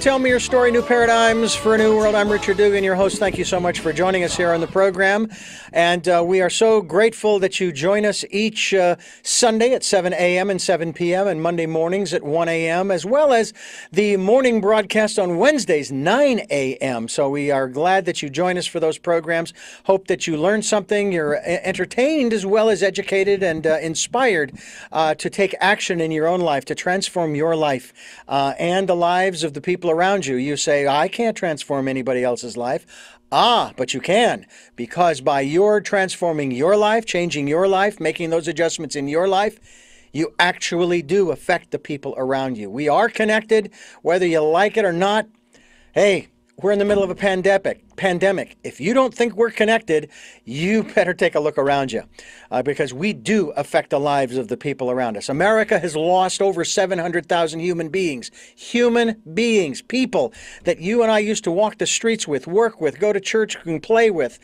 Tell Me Your Story New Paradigms for a New World. I'm Richard Dugan, your host. Thank you so much for joining us here on the program. And uh, we are so grateful that you join us each uh, Sunday at 7 a.m. and 7 p.m. and Monday mornings at 1 a.m., as well as the morning broadcast on Wednesdays, 9 a.m. So we are glad that you join us for those programs. Hope that you learn something, you're entertained as well as educated and uh, inspired uh, to take action in your own life, to transform your life uh, and the lives of the people around you. You say, I can't transform anybody else's life. Ah, but you can, because by your transforming your life, changing your life, making those adjustments in your life, you actually do affect the people around you. We are connected, whether you like it or not. Hey, we're in the middle of a pandemic. Pandemic. If you don't think we're connected, you better take a look around you, uh, because we do affect the lives of the people around us. America has lost over 700,000 human beings, human beings, people that you and I used to walk the streets with, work with, go to church and play with,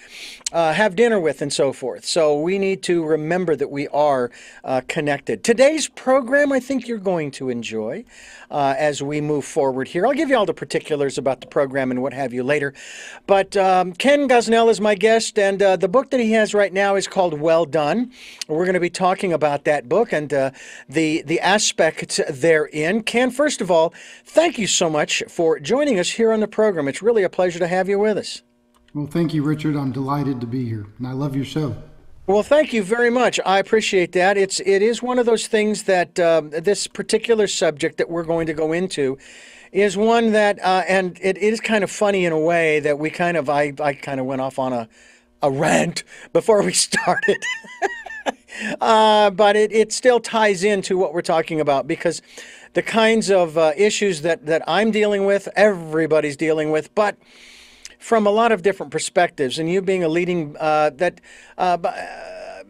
uh, have dinner with, and so forth. So we need to remember that we are uh, connected. Today's program, I think you're going to enjoy uh, as we move forward here. I'll give you all the particulars about the program and what have you later. But um, Ken Gosnell is my guest, and uh, the book that he has right now is called Well Done. We're going to be talking about that book and uh, the, the aspects therein. Ken, first of all, thank you so much for joining us here on the program. It's really a pleasure to have you with us. Well, thank you, Richard. I'm delighted to be here, and I love your show. Well, thank you very much. I appreciate that. It's it is one of those things that uh, this particular subject that we're going to go into is one that, uh, and it is kind of funny in a way that we kind of I I kind of went off on a a rant before we started. uh, but it, it still ties into what we're talking about because the kinds of uh, issues that, that I'm dealing with, everybody's dealing with, but from a lot of different perspectives. And you being a leading uh, that uh, uh,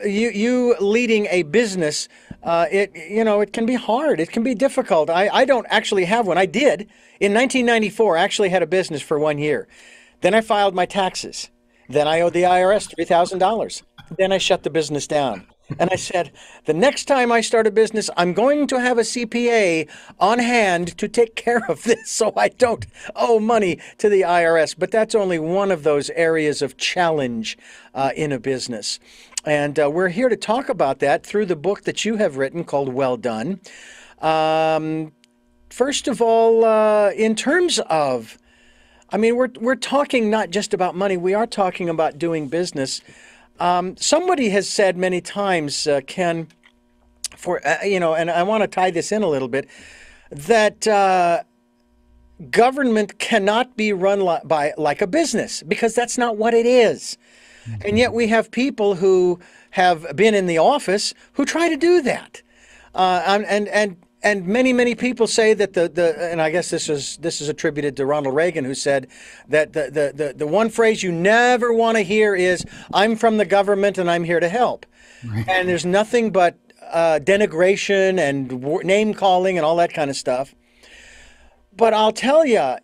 you you leading a business, uh, it you know it can be hard. It can be difficult. I, I don't actually have one. I did in 1994. I actually had a business for one year. Then I filed my taxes. Then I owed the IRS three thousand dollars. Then I shut the business down. And I said, the next time I start a business, I'm going to have a CPA on hand to take care of this so I don't owe money to the IRS. But that's only one of those areas of challenge uh, in a business. And uh, we're here to talk about that through the book that you have written called Well Done. Um, first of all, uh, in terms of, I mean, we're, we're talking not just about money, we are talking about doing business. Um, somebody has said many times, uh, Ken, for uh, you know, and I want to tie this in a little bit, that uh, government cannot be run li- by like a business because that's not what it is. Mm-hmm. And yet we have people who have been in the office who try to do that. Uh, and and and many many people say that the, the and I guess this is this is attributed to Ronald Reagan who said that the the the, the one phrase you never want to hear is I'm from the government and I'm here to help. Right. And there's nothing but uh, denigration and name calling and all that kind of stuff. But I'll tell you,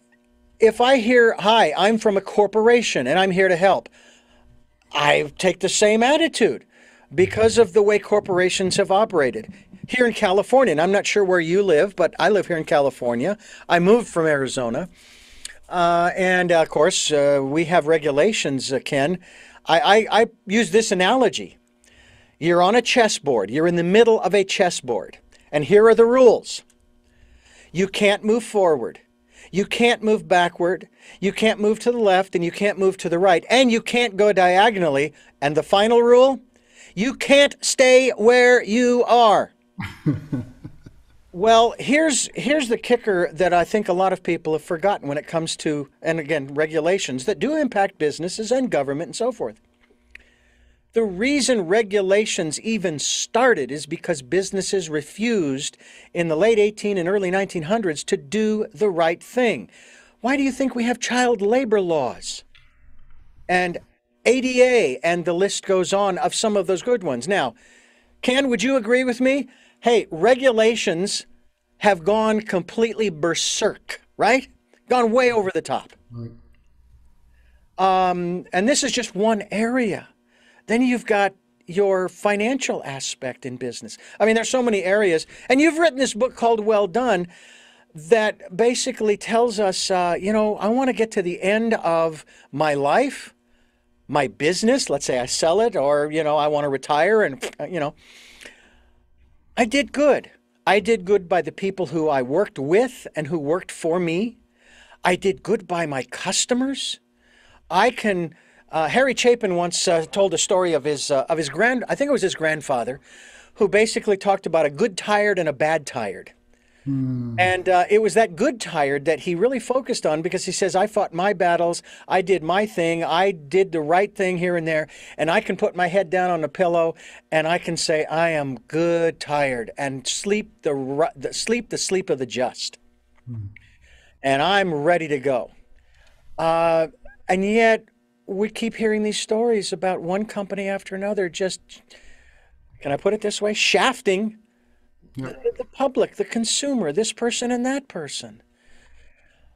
if I hear, "Hi, I'm from a corporation and I'm here to help," I take the same attitude because of the way corporations have operated here in California. And I'm not sure where you live, but I live here in California. I moved from Arizona. Uh, and uh, of course, uh, we have regulations, uh, Ken. I, I, I use this analogy. You're on a chessboard, you're in the middle of a chessboard, and here are the rules. You can't move forward. You can't move backward. You can't move to the left, and you can't move to the right. And you can't go diagonally. And the final rule you can't stay where you are well, here's here's the kicker that I think a lot of people have forgotten when it comes to, and again, regulations that do impact businesses and government and so forth. The reason regulations even started is because businesses refused in the late 18 and early 1900s to do the right thing. Why do you think we have child labor laws? And ADA, and the list goes on of some of those good ones. Now, Ken, would you agree with me? hey, regulations have gone completely berserk, right? Gone way over the top. Right. Um, and this is just one area. Then you've got your financial aspect in business. I mean, there's so many areas. And you've written this book called Well Done. that basically tells us, uh, you know, I want to get to the end of my life, my business. Let's say I sell it, or, you know, I want to retire and, you know, I did good. I did good by the people who I worked with and who worked for me. I did good by my customers. I can. Uh, Harry Chapin once uh, told a story of his uh, of his grand. I think it was his grandfather, who basically talked about a good tired and a bad tired. And uh, it was that good tired that he really focused on because he says, I fought my battles, I did my thing, I did the right thing here and there, and I can put my head down on the pillow and I can say, I am good tired and sleep the, the sleep the sleep of the just. And I'm ready to go. Uh, and yet we keep hearing these stories about one company after another just, can I put it this way, shafting the, the public, the consumer, this person and that person.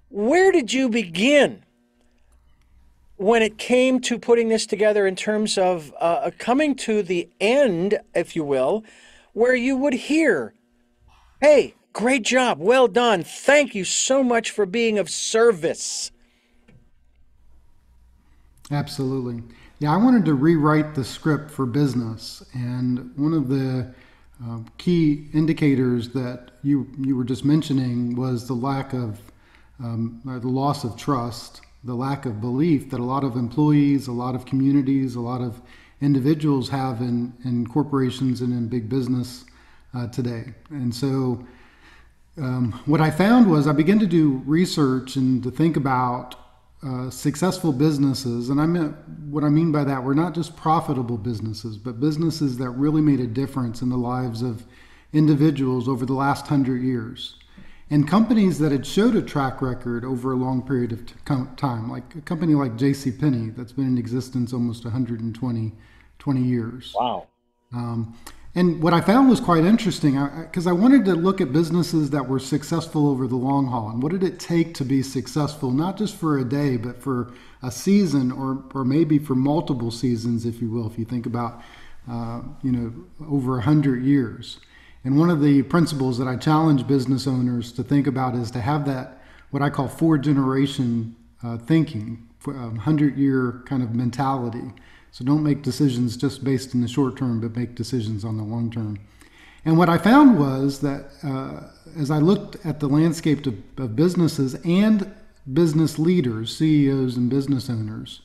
Where did you begin when it came to putting this together in terms of uh, coming to the end, if you will, where you would hear, hey, great job, well done, thank you so much for being of service? Absolutely. Yeah, I wanted to rewrite the script for business, and one of the uh, key indicators that you you were just mentioning was the lack of um, the loss of trust, the lack of belief that a lot of employees, a lot of communities, a lot of individuals have in in corporations and in big business uh, today, and so. Um, what I found was I began to do research and to think about uh, successful businesses, and I meant what I mean by that, we're not just profitable businesses, but businesses that really made a difference in the lives of individuals over the last hundred years. And companies that had showed a track record over a long period of t- time, like a company like J.C. Penney that's been in existence almost 120 20 years. Wow. Um, and what I found was quite interesting because I, I, wanted to look at businesses that were successful over the long haul. And what did it take to be successful, not just for a day, but for a season or, or maybe for multiple seasons, if you will, if you think about, uh, you know, over a hundred years. And one of the principles that I challenge business owners to think about is to have that, what I call four generation uh, thinking, um, hundred year kind of mentality so don't make decisions just based in the short term, but make decisions on the long term. And what I found was that uh, as I looked at the landscape of, of businesses and business leaders, CEOs, and business owners,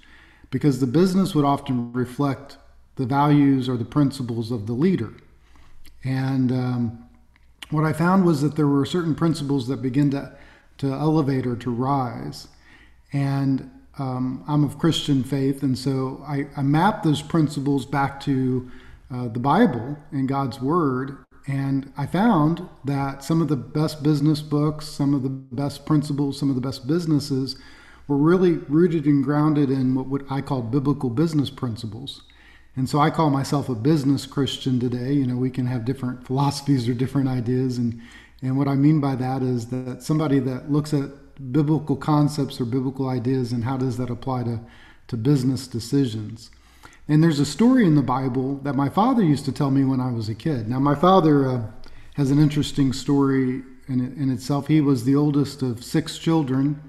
because the business would often reflect the values or the principles of the leader. And um, what I found was that there were certain principles that begin to, to elevate or to rise. And um, I'm of Christian faith, and so I, I map those principles back to uh, the Bible and God's Word. And I found that some of the best business books, some of the best principles, some of the best businesses were really rooted and grounded in what, what I call biblical business principles. And so I call myself a business Christian today. You know, we can have different philosophies or different ideas. And, and what I mean by that is that somebody that looks at biblical concepts or biblical ideas and how does that apply to, to business decisions. And there's a story in the Bible that my father used to tell me when I was a kid. Now, my father uh, has an interesting story in, in itself. He was the oldest of six children.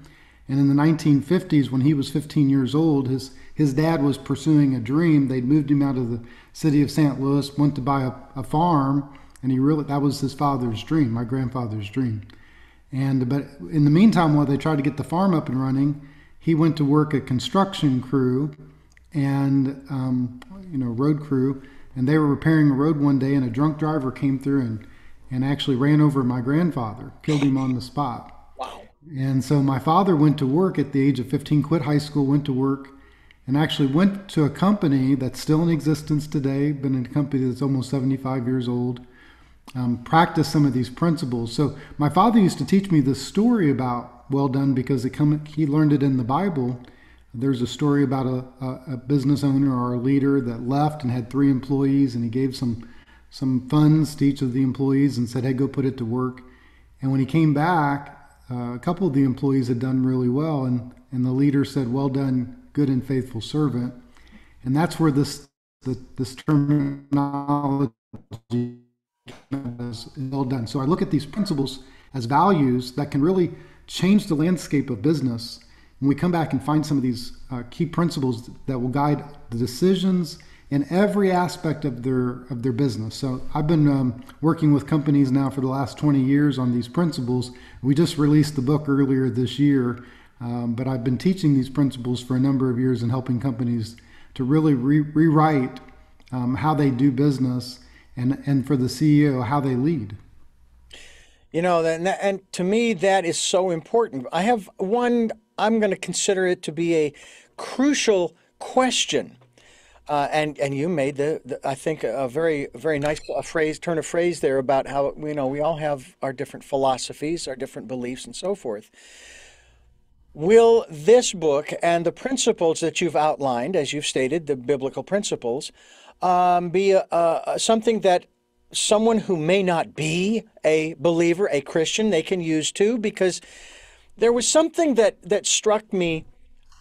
And in the 1950s, when he was 15 years old, his, his dad was pursuing a dream. They'd moved him out of the city of St. Louis, went to buy a, a farm, and he really that was his father's dream, my grandfather's dream. And but in the meantime, while they tried to get the farm up and running, he went to work a construction crew and um, you know road crew, and they were repairing a road one day, and a drunk driver came through and and actually ran over my grandfather, killed him on the spot. Wow. And so my father went to work at the age of 15, quit high school, went to work, and actually went to a company that's still in existence today, been in a company that's almost 75 years old, um, practice some of these principles. So my father used to teach me this story about well done because come, he learned it in the Bible. There's a story about a, a, a, business owner or a leader that left and had three employees, and he gave some some funds to each of the employees and said, "Hey, go put it to work." And when he came back, uh, a couple of the employees had done really well, and and the leader said, "Well done, good and faithful servant." And that's where this the, this terminology is done. So I look at these principles as values that can really change the landscape of business. And we come back and find some of these uh, key principles that will guide the decisions in every aspect of their of their business. So I've been um, working with companies now for the last 20 years on these principles. We just released the book earlier this year, um, but I've been teaching these principles for a number of years and helping companies to really re- rewrite um, how they do business and and for the CEO how they lead. You know, and, and to me that is so important. I have one. I'm going to consider it to be a crucial question uh, and and you made the, the, I think a very very nice phrase turn of phrase there about how you know we all have our different philosophies, our different beliefs, and so forth. Will this book and the principles that you've outlined, as you've stated, the biblical principles, um, be a, a, something that someone who may not be a believer, a Christian, they can use too? Because there was something that that struck me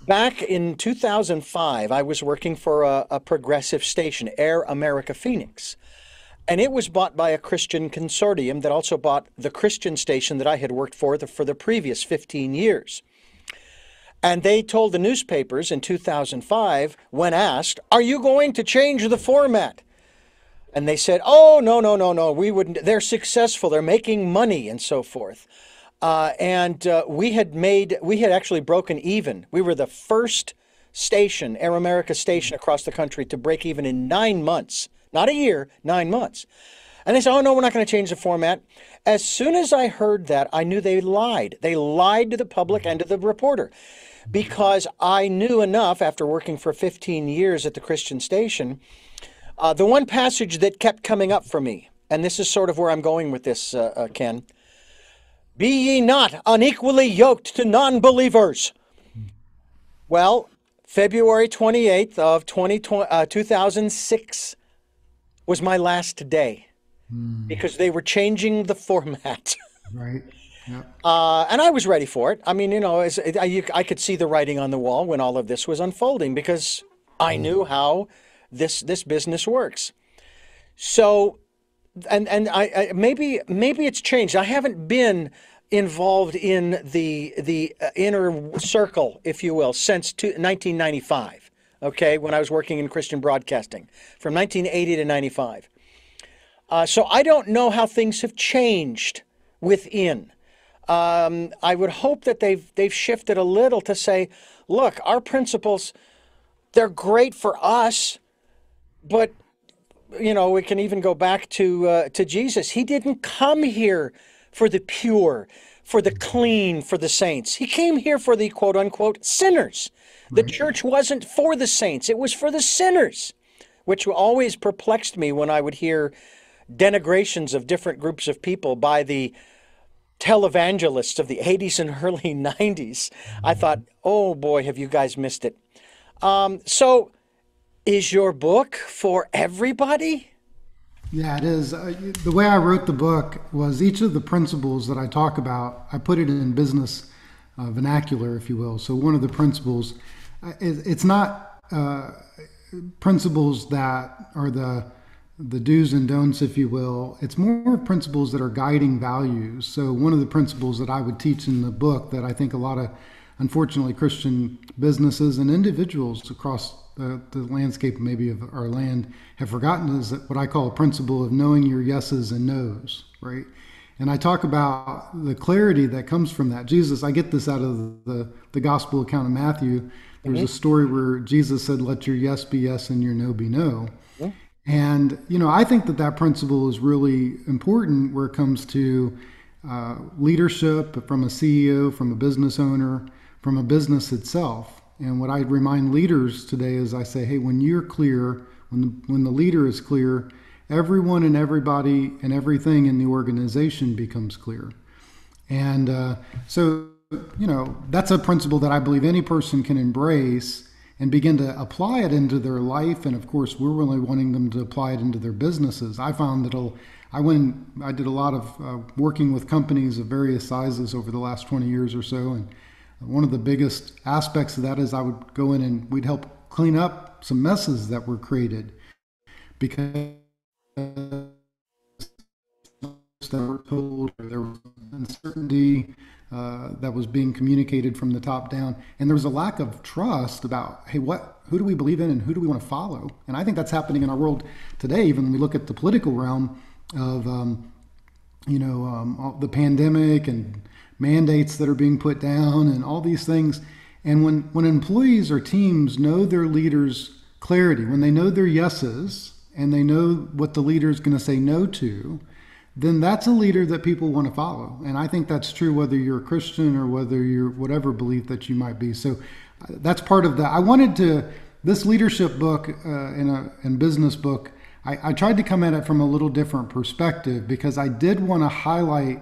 Back in 2005, I was working for a, a, progressive station, Air America Phoenix. And it was bought by a Christian consortium that also bought the Christian station that I had worked for the, for the previous 15 years. And they told the newspapers in 2005, when asked, Are you going to change the format? And they said, Oh, no, no, no, no, we wouldn't. They're successful, they're making money, and so forth. Uh, and uh, we had made, we had actually broken even. We were the first station, Air America station across the country to break even in nine months. Not a year, nine months. And they said, oh, no, we're not going to change the format. As soon as I heard that, I knew they lied. They lied to the public and to the reporter because I knew enough after working for 15 years at the Christian station. Uh, the one passage that kept coming up for me, and this is sort of where I'm going with this, uh, uh Ken be ye not unequally yoked to non believers. Well, February 28th of uh, 2006 was my last day mm. because they were changing the format. right. Yep. Uh, and I was ready for it. I mean, you know, as, I, you, I could see the writing on the wall when all of this was unfolding because I mm. knew how this this business works. So, and and I, I maybe maybe it's changed. I haven't been involved in the the uh, inner circle, if you will, since 1995. Okay, when I was working in Christian broadcasting from 1980 to 95. Uh, so I don't know how things have changed within. Um, I would hope that they've they've shifted a little to say, look, our principles, they're great for us, but you know we can even go back to uh, to Jesus. He didn't come here for the pure, for the clean, for the saints. He came here for the quote unquote sinners. The right. church wasn't for the saints, it was for the sinners, which always perplexed me when I would hear denigrations of different groups of people by the televangelists of the 80s and early 90s. I thought, oh boy, have you guys missed it. Um, so, is your book for everybody? Yeah, it is. Uh, the way I wrote the book was each of the principles that I talk about, I put it in business uh, vernacular, if you will. So one of the principles, uh, it, it's not uh, principles that are the the do's and don'ts, if you will. It's more principles that are guiding values. So one of the principles that I would teach in the book that I think a lot of, unfortunately, Christian businesses and individuals across the, the landscape maybe of our land have forgotten is that what I call a principle of knowing your yeses and nos, right? And I talk about the clarity that comes from that. Jesus, I get this out of the, the gospel account of Matthew. There's mm-hmm. a story where Jesus said, Let your yes be yes and your no be no. And, you know, I think that that principle is really important where it comes to uh, leadership from a CEO, from a business owner, from a business itself. And what I remind leaders today is I say, hey, when you're clear, when the, when the leader is clear, everyone and everybody and everything in the organization becomes clear. And uh, so, you know, that's a principle that I believe any person can embrace and begin to apply it into their life. And of course, we're really wanting them to apply it into their businesses. I found that I went, I did a lot of uh, working with companies of various sizes over the last 20 years or so, and one of the biggest aspects of that is I would go in and we'd help clean up some messes that were created because that were told, or there was uncertainty uh, that was being communicated from the top down, and there was a lack of trust about, hey, what, who do we believe in, and who do we want to follow? And I think that's happening in our world today. Even when we look at the political realm of, um, you know, um, the pandemic and mandates that are being put down, and all these things. And when when employees or teams know their leaders' clarity, when they know their yeses, and they know what the leader is going to say no to, then that's a leader that people want to follow. And I think that's true whether you're a Christian or whether you're whatever belief that you might be. So uh, that's part of that. I wanted to, this leadership book uh, in a in business book, I, I tried to come at it from a little different perspective because I did want to highlight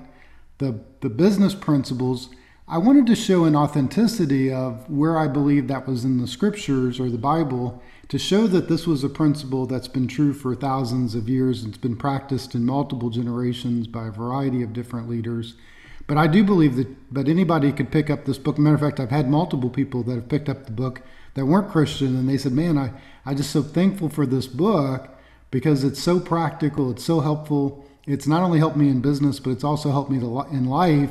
the, the business principles I wanted to show an authenticity of where I believe that was in the scriptures or the Bible to show that this was a principle that's been true for thousands of years. It's been practiced in multiple generations by a variety of different leaders. But I do believe that but anybody could pick up this book. Matter of fact, I've had multiple people that have picked up the book that weren't Christian and they said, Man, I, I just so thankful for this book because it's so practical, it's so helpful. It's not only helped me in business, but it's also helped me in life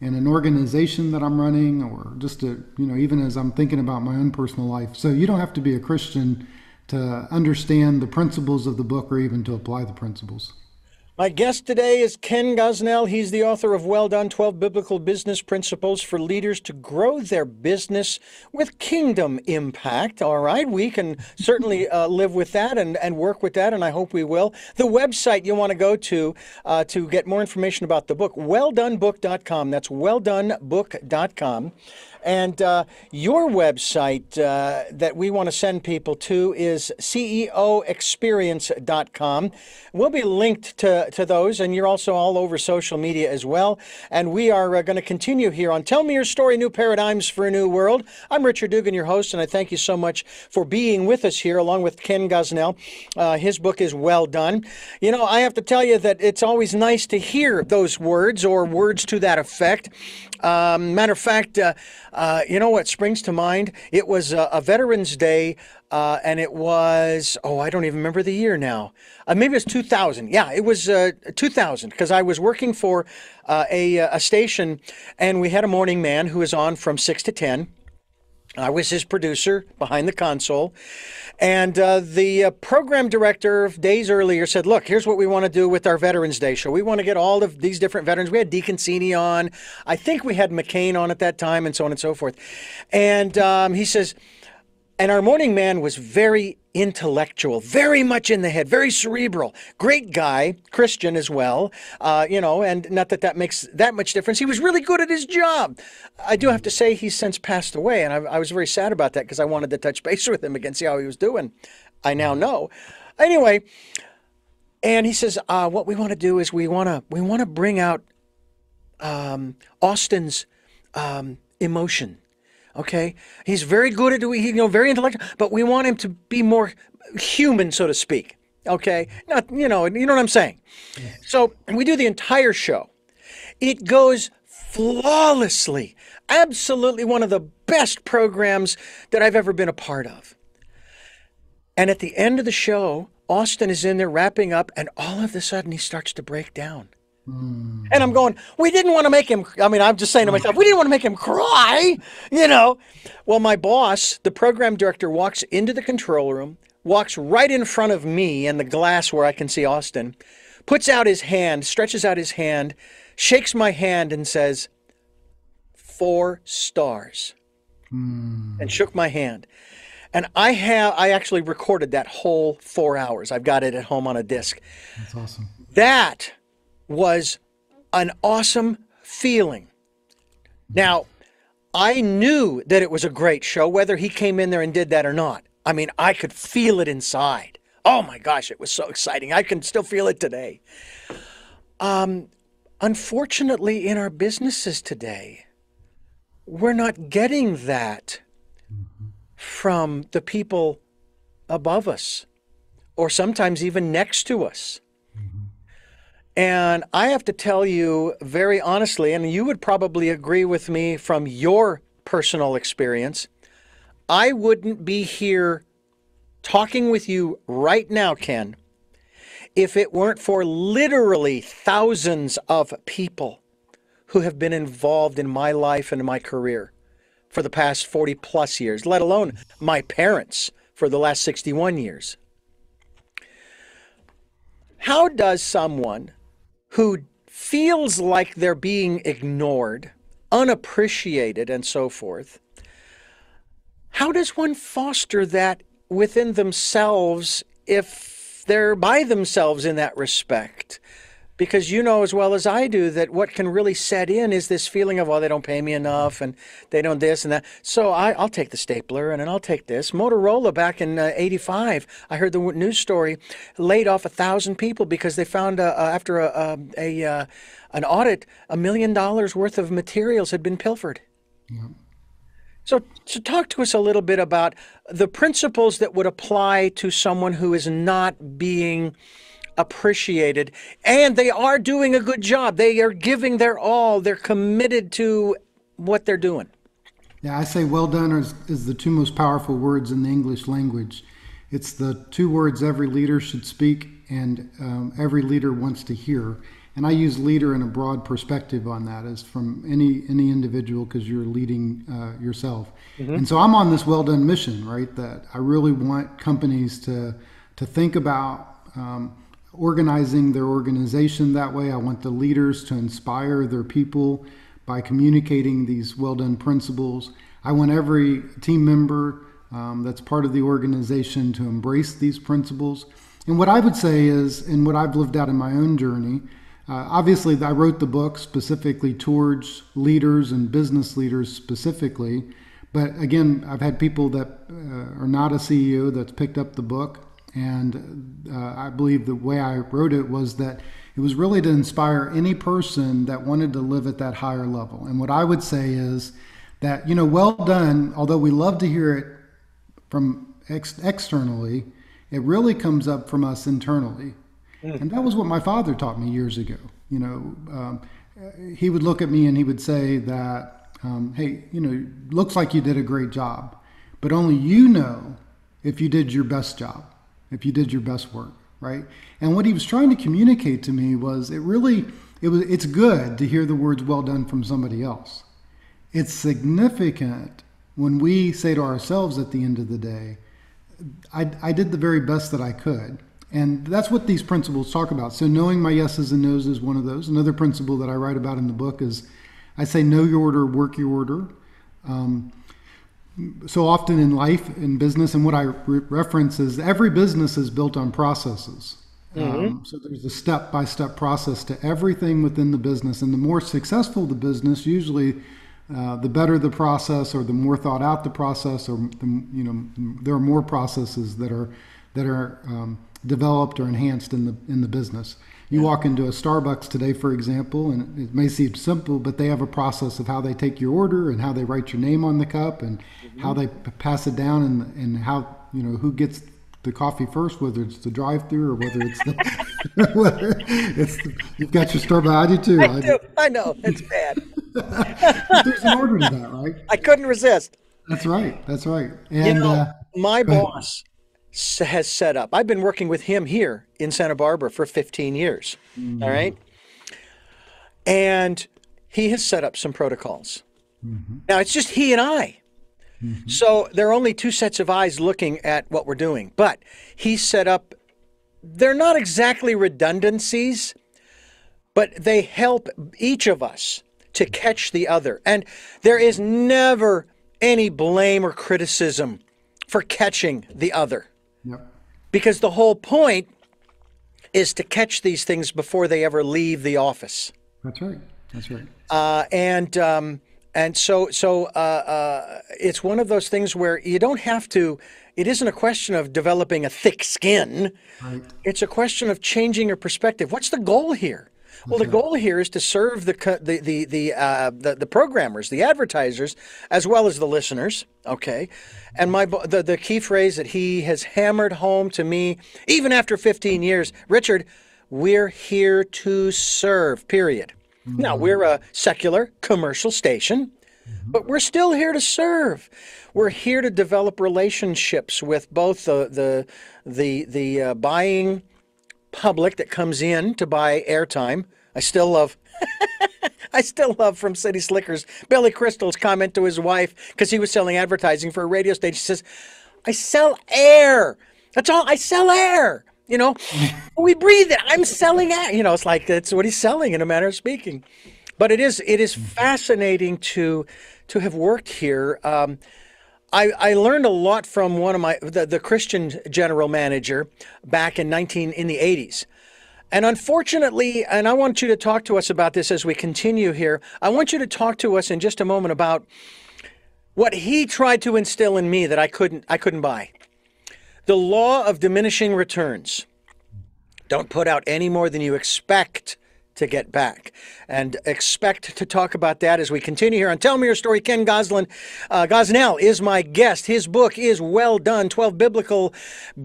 in an organization that I'm running, or just to, you know, even as I'm thinking about my own personal life. So you don't have to be a Christian to understand the principles of the book or even to apply the principles. My guest today is Ken Gosnell. He's the author of Well Done 12 Biblical Business Principles for Leaders to Grow Their Business with Kingdom Impact. All right, we can certainly uh, live with that and, and work with that, and I hope we will. The website you want to go to uh, to get more information about the book, welldonebook.com. That's welldonebook.com. And uh, your website uh, that we want to send people to is ceoexperience.com. We'll be linked to, to those, and you're also all over social media as well. And we are uh, going to continue here on Tell Me Your Story New Paradigms for a New World. I'm Richard Dugan, your host, and I thank you so much for being with us here, along with Ken Gosnell. Uh, his book is Well Done. You know, I have to tell you that it's always nice to hear those words or words to that effect. Um, matter of fact, uh, uh, you know what springs to mind? It was uh, a Veterans Day, uh, and it was, oh, I don't even remember the year now. Uh, maybe was 2000. Yeah, it was uh, 2000 because I was working for a, a station, and we had a morning man who was on from 6 to 10. I was his producer behind the console. And uh, the uh, program director days earlier said, Look, here's what we want to do with our Veterans Day show. We want to get all of these different veterans. We had DeConcini on. I think we had McCain on at that time, and so on and so forth. And um, he says, and our morning man was very intellectual, very much in the head, very cerebral. Great guy, Christian as well, uh, you know, and not that that makes that much difference. He was really good at his job. I do have to say he's since passed away, and I, I was very sad about that because I wanted to touch base with him again, see how he was doing. I now know. Anyway, and he says, uh, what we want to do is we want to we want to bring out um, Austin's um, emotion Okay, he's very good at doing, you know, very intellectual, but we want him to be more human, so to speak. Okay, not you know, you know what I'm saying. So we do the entire show. It goes flawlessly. Absolutely one of the best programs that I've ever been a part of. And at the end of the show, Austin is in there wrapping up, and all of a sudden he starts to break down. Mm. And I'm going, we didn't want to make him, I mean, I'm just saying to myself, we didn't want to make him cry, you know. Well, my boss, the program director, walks into the control room, walks right in front of me and the glass where I can see Austin, puts out his hand, stretches out his hand, shakes my hand, and says, Four stars. Mm. And shook my hand. And I have, I actually recorded that whole four hours. I've got it at home on a disc. That's awesome. That was an awesome feeling. Now, I knew that it was a great show, whether he came in there and did that or not. I mean, I could feel it inside. Oh my gosh, it was so exciting. I can still feel it today. Um, unfortunately, in our businesses today, we're not getting that from the people above us or sometimes even next to us. And I have to tell you very honestly, and you would probably agree with me from your personal experience, I wouldn't be here talking with you right now, Ken, if it weren't for literally thousands of people who have been involved in my life and my career for the past 40 plus years, let alone my parents for the last 61 years. How does someone who feels like they're being ignored, unappreciated, and so forth, how does one foster that within themselves if they're by themselves in that respect? Because you know as well as I do that what can really set in is this feeling of, well, they don't pay me enough and they don't this and that. So I, will take the stapler and then I'll take this. Motorola back in uh, 85, I heard the news story, laid off a thousand people because they found uh, uh, after a, a, a uh, an audit, a million dollars worth of materials had been pilfered. Yeah. So, so talk to us a little bit about the principles that would apply to someone who is not being appreciated and they are doing a good job. They are giving their all. They're committed to what they're doing. Yeah, I say well done is, is the two most powerful words in the English language. It's the two words every leader should speak and um, every leader wants to hear. And I use leader in a broad perspective on that as from any any individual because you're leading uh, yourself. Mm-hmm. And so I'm on this well done mission, right? That I really want companies to to think about um, organizing their organization that way. I want the leaders to inspire their people by communicating these well done principles. I want every team member um, that's part of the organization to embrace these principles. And what I would say is, and what I've lived out in my own journey, uh, obviously, I wrote the book specifically towards leaders and business leaders specifically. But again, I've had people that uh, are not a CEO that's picked up the book and uh, I believe the way I wrote it was that it was really to inspire any person that wanted to live at that higher level. And what I would say is that, you know, well done, although we love to hear it from ex- externally, it really comes up from us internally. Mm. And that was what my father taught me years ago. You know, um, he would look at me and he would say that, um, hey, you know, looks like you did a great job, but only you know if you did your best job if you did your best work, right? And what he was trying to communicate to me was it really it was it's good to hear the words well done from somebody else. It's significant when we say to ourselves at the end of the day, I, I did the very best that I could. And that's what these principles talk about. So knowing my yeses and nos is one of those. Another principle that I write about in the book is I say know your order, work your order. Um, so often in life, in business, and what I re- reference is every business is built on processes. Mm-hmm. Um, so there's a step by step process to everything within the business. And the more successful the business, usually uh, the better the process or the more thought out the process or the, you know there are more processes that are that are um, developed or enhanced in the in the business you walk into a Starbucks today, for example, and it may seem simple, but they have a process of how they take your order and how they write your name on the cup and mm-hmm. how they pass it down and, and how, you know, who gets the coffee first, whether it's the drive-through or whether it's the, whether it's the, you've got your Starbucks. I do too. I, I do. I know it's bad. There's an order to that, right? I couldn't resist. That's right. That's right. And you know, uh, my boss has set up. I've been working with him here in Santa Barbara for 15 years. Mm-hmm. All right. And he has set up some protocols. Mm-hmm. Now it's just he and I. Mm-hmm. So there are only two sets of eyes looking at what we're doing. But he set up, they're not exactly redundancies, but they help each of us to catch the other. And there is never any blame or criticism for catching the other. Yep. Because the whole point is to catch these things before they ever leave the office. That's right. That's right. Uh, and um, and so so uh, uh, it's one of those things where you don't have to. It isn't a question of developing a thick skin. Right. It's a question of changing your perspective. What's the goal here? Well, the goal here is to serve the the the the, uh, the, the programmers, the advertisers, as well as the listeners. Okay, and my the the key phrase that he has hammered home to me, even after 15 years, Richard, we're here to serve. Period. Mm-hmm. Now we're a secular commercial station, mm-hmm. but we're still here to serve. We're here to develop relationships with both the the the the uh, buying public that comes in to buy airtime. I still love. I still love from City Slickers Billy Crystal's comment to his wife because he was selling advertising for a radio station. He says, "I sell air. That's all. I sell air. You know, we breathe it. I'm selling air. You know, it's like that's what he's selling in a manner of speaking. But it is it is fascinating to to have worked here. Um, I, I learned a lot from one of my the, the Christian general manager back in 19 in the 80s. And unfortunately, and I want you to talk to us about this as we continue here. I want you to talk to us in just a moment about what he tried to instill in me that I couldn't I couldn't buy. The law of diminishing returns. Don't put out any more than you expect to get back. And expect to talk about that as we continue here on Tell Me Your Story. Ken Goslin, uh, Gosnell is my guest. His book is Well Done 12 Biblical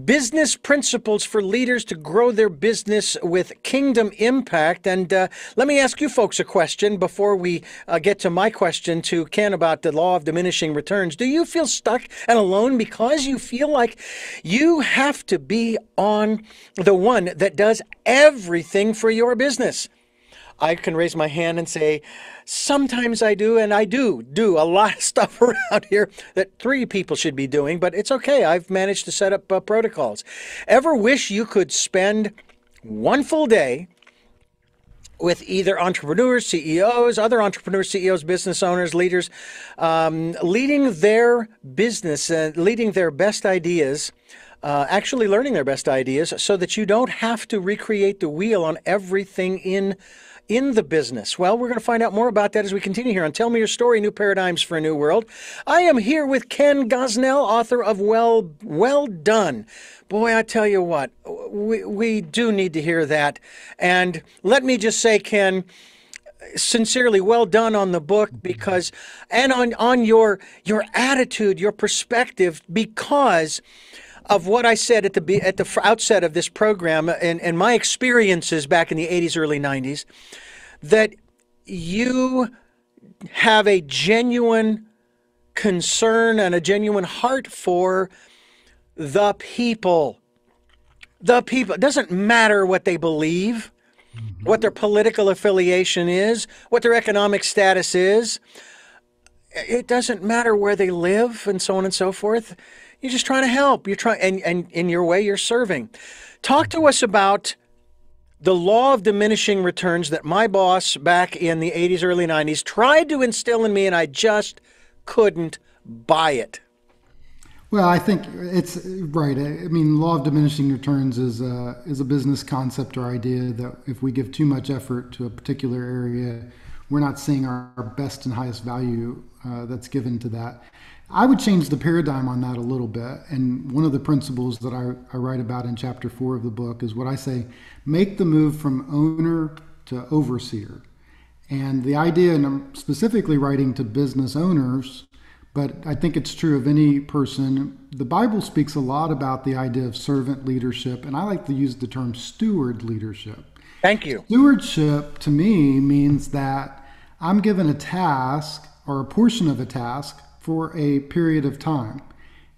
Business Principles for Leaders to Grow Their Business with Kingdom Impact. And uh, let me ask you folks a question before we uh, get to my question to Ken about the law of diminishing returns. Do you feel stuck and alone because you feel like you have to be on the one that does everything for your business? I can raise my hand and say, sometimes I do, and I do do a lot of stuff around here that three people should be doing, but it's okay. I've managed to set up uh, protocols. Ever wish you could spend one full day with either entrepreneurs, CEOs, other entrepreneurs, CEOs, business owners, leaders, um, leading their business, uh, leading their best ideas. Uh, actually learning their best ideas so that you don't have to recreate the wheel on everything in in the business? Well, we're going to find out more about that as we continue here on Tell Me Your Story New Paradigms for a New World. I am here with Ken Gosnell, author of Well, well Done. Boy, I tell you what, we, we do need to hear that. And let me just say, Ken, sincerely well done on the book because and on on your your attitude your perspective because of what I said at the at the outset of this program and, and my experiences back in the 80s, early 90s, that you have a genuine concern and a genuine heart for the people. The people. It doesn't matter what they believe, mm-hmm. what their political affiliation is, what their economic status is. It doesn't matter where they live and so on and so forth. You're just trying to help. You're trying, and, and in your way, you're serving. Talk to us about the law of diminishing returns that my boss back in the 80s, early 90s tried to instill in me, and I just couldn't buy it. Well, I think it's right. I mean, law of diminishing returns is a, is a business concept or idea that if we give too much effort to a particular area, we're not seeing our, best and highest value uh, that's given to that. I would change the paradigm on that a little bit. And one of the principles that I, I, write about in chapter four of the book is what I say make the move from owner to overseer. And the idea, and I'm specifically writing to business owners, but I think it's true of any person. The Bible speaks a lot about the idea of servant leadership, and I like to use the term steward leadership. Thank you. Stewardship to me means that I'm given a task or a portion of a task for a period of time.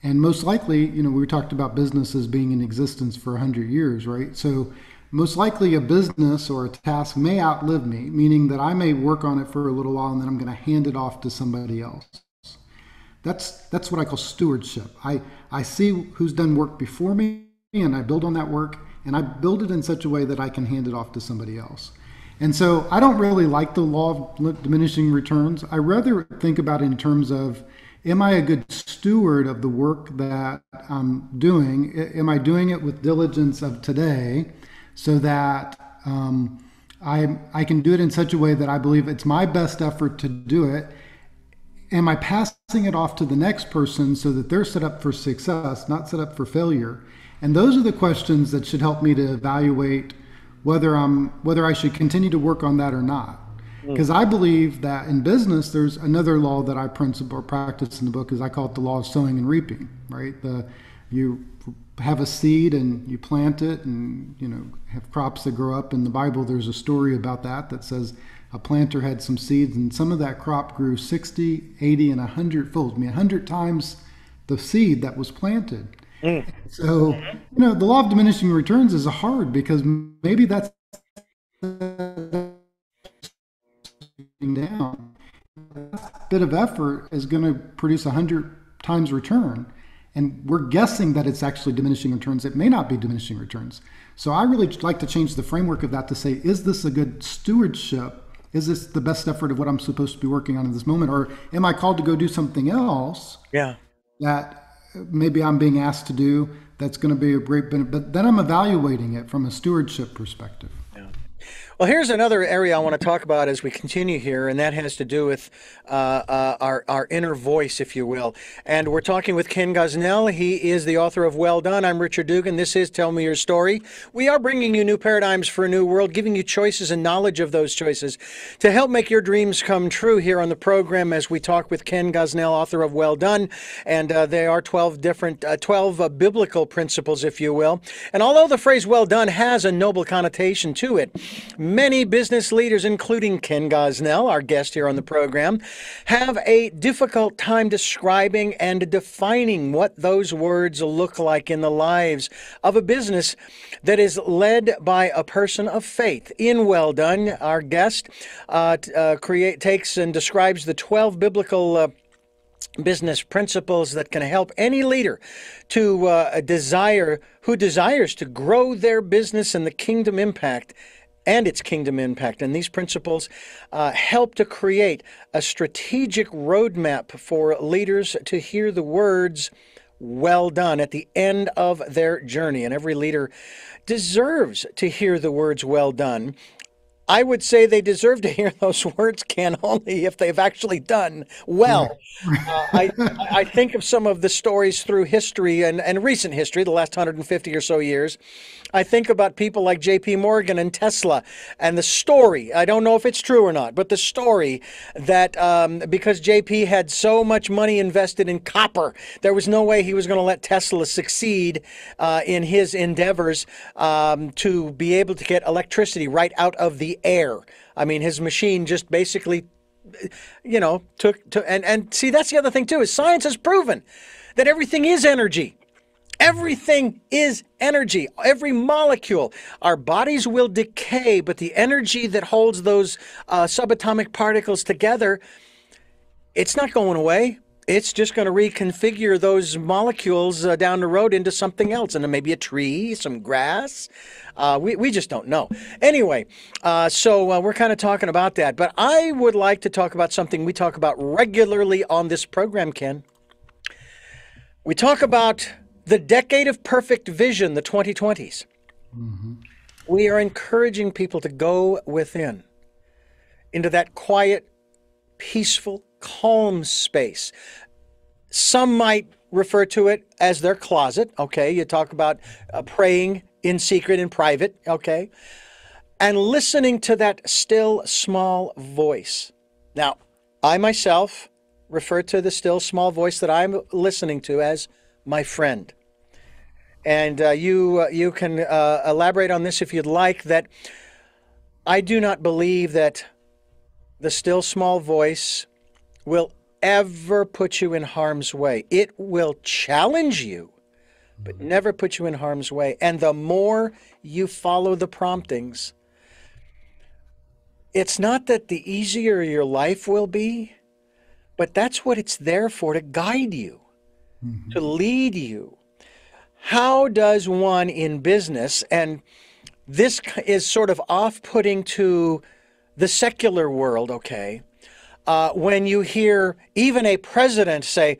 And most likely, you know, we talked about businesses being in existence for 100 years, right? So, most likely a business or a task may outlive me, meaning that I may work on it for a little while and then I'm going to hand it off to somebody else. That's that's what I call stewardship. I I see who's done work before me and I build on that work and I build it in such a way that I can hand it off to somebody else. And so I don't really like the law of diminishing returns. I rather think about it in terms of am I a good steward of the work that I'm doing? Am I doing it with diligence of today so that um, I, I can do it in such a way that I believe it's my best effort to do it? Am I passing it off to the next person so that they're set up for success, not set up for failure? And those are the questions that should help me to evaluate whether I'm whether I should continue to work on that or not. Because I believe that in business, there's another law that I principle or practice in the book is I call it the law of sowing and reaping. Right, the you have a seed and you plant it, and you know have crops that grow up. In the Bible, there's a story about that that says a planter had some seeds, and some of that crop grew 60, 80, and 100 fold. I mean, 100 times the seed that was planted. Mm. So, you know, the law of diminishing returns is hard because maybe that's down. A bit of effort is going to produce a hundred times return, and we're guessing that it's actually diminishing returns. It may not be diminishing returns. So I really like to change the framework of that to say, is this a good stewardship? Is this the best effort of what I'm supposed to be working on in this moment, or am I called to go do something else? Yeah. That maybe I'm being asked to do that's going to be a great benefit. But then I'm evaluating it from a stewardship perspective. Well, here's another area I want to talk about as we continue here, and that has to do with uh, uh, our, our inner voice, if you will. And we're talking with Ken Gosnell. He is the author of Well Done. I'm Richard Dugan. This is Tell Me Your Story. We are bringing you new paradigms for a new world, giving you choices and knowledge of those choices to help make your dreams come true here on the program as we talk with Ken Gosnell, author of Well Done. And uh, they are 12 different, uh, 12 uh, biblical principles, if you will. And although the phrase well done has a noble connotation to it, Many business leaders, including Ken Gosnell, our guest here on the program, have a difficult time describing and defining what those words look like in the lives of a business that is led by a person of faith. In Well Done, our guest uh, uh, create, takes and describes the 12 biblical uh, business principles that can help any leader to uh, desire who desires to grow their business and the kingdom impact and its kingdom impact. And these principles uh, help to create a strategic roadmap for leaders to hear the words, well done, at the end of their journey. And every leader deserves to hear the words, well done. I would say they deserve to hear those words, Ken, only if they've actually done well. Uh, I, I think of some of the stories through history and, and recent history, the last 150 or so years, I think about people like J.P. Morgan and Tesla and the story. I don't know if it's true or not, but the story that um, because J.P. had so much money invested in copper, there was no way he was going to let Tesla succeed uh, in his endeavors um, to be able to get electricity right out of the air. I mean, his machine just basically, you know, took to and and see that's the other thing too is science has proven that everything is energy. Everything is energy, every molecule. Our bodies will decay, but the energy that holds those uh, subatomic particles together, it's not going away. It's just going to reconfigure those molecules uh, down the road into something else, and maybe a tree, some grass. Uh, we, we just don't know. Anyway, uh, so uh, we're kind of talking about that. But I would like to talk about something we talk about regularly on this program, Ken. We talk about the decade of perfect vision, the 2020s. Mm-hmm. We are encouraging people to go within into that quiet, peaceful, calm space. Some might refer to it as their closet. Okay, you talk about uh, praying in secret in private. Okay, and listening to that still small voice. Now, I myself refer to the still small voice that I'm listening to as my friend and uh, you uh, you can uh, elaborate on this if you'd like. That I do not believe that the still small voice will ever put you in harm's way. It will challenge you, but mm-hmm. never put you in harm's way. And the more you follow the promptings, it's not that the easier your life will be, but that's what it's there for to guide you, mm-hmm. to lead you how does one in business, and this is sort of off putting to the secular world, okay, uh, when you hear even a president say,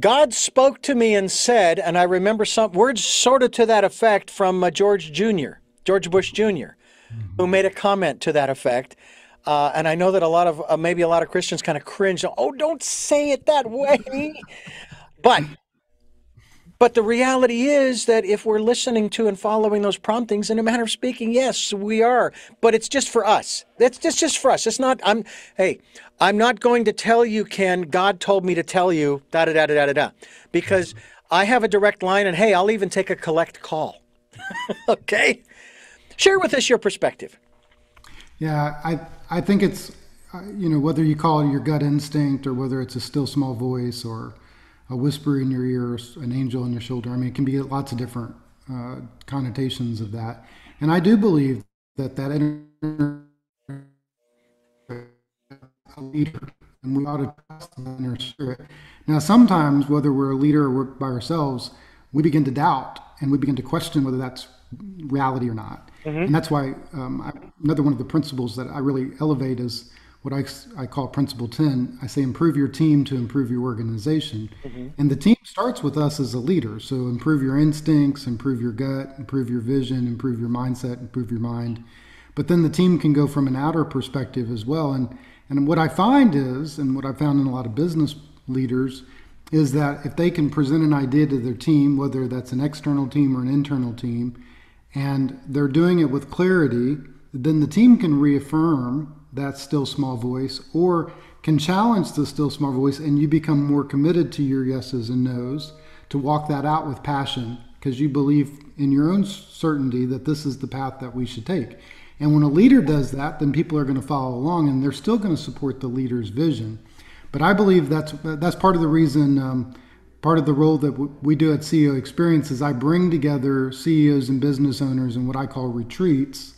God spoke to me and said, and I remember some words sort of to that effect from uh, George Jr., George Bush junior mm-hmm. who made a comment to that effect. Uh, and I know that a lot of uh, maybe a lot of Christians kind of cringe. Oh, don't say it that way. but but the reality is that if we're listening to and following those promptings, in a manner of speaking, yes, we are. But it's just for us. That's just just for us. It's not. I'm. Hey, I'm not going to tell you, Ken. God told me to tell you. Da da da da da da. Because I have a direct line, and hey, I'll even take a collect call. okay. Share with us your perspective. Yeah, I I think it's uh, you know whether you call it your gut instinct or whether it's a still small voice or a whisper in your ear, an angel on your shoulder. I mean, it can be lots of different uh, connotations of that. And I do believe that that inner leader, and we ought to trust the inner spirit. Now, sometimes, whether we're a leader or we're by ourselves, we begin to doubt and we begin to question whether that's reality or not. Mm-hmm. And that's why um, I, another one of the principles that I really elevate is what I, I call principle 10 i say improve your team to improve your organization. Mm-hmm. and the team starts with us as a leader. So improve your instincts improve your gut improve your vision improve your mindset improve your mind. But then the team can go from an outer perspective as well. And and what i find is and what i found in a lot of business leaders is that if they can present an idea to their team whether that's an external team or an internal team and they're doing it with clarity then the team can reaffirm that still small voice or can challenge the still small voice and you become more committed to your yeses and nos to walk that out with passion because you believe in your own certainty that this is the path that we should take. And when a leader does that, then people are going to follow along and they're still going to support the leader's vision. But I believe that's that's part of the reason, um, part of the role that we do at CEO Experience is I bring together CEOs and business owners in what I call retreats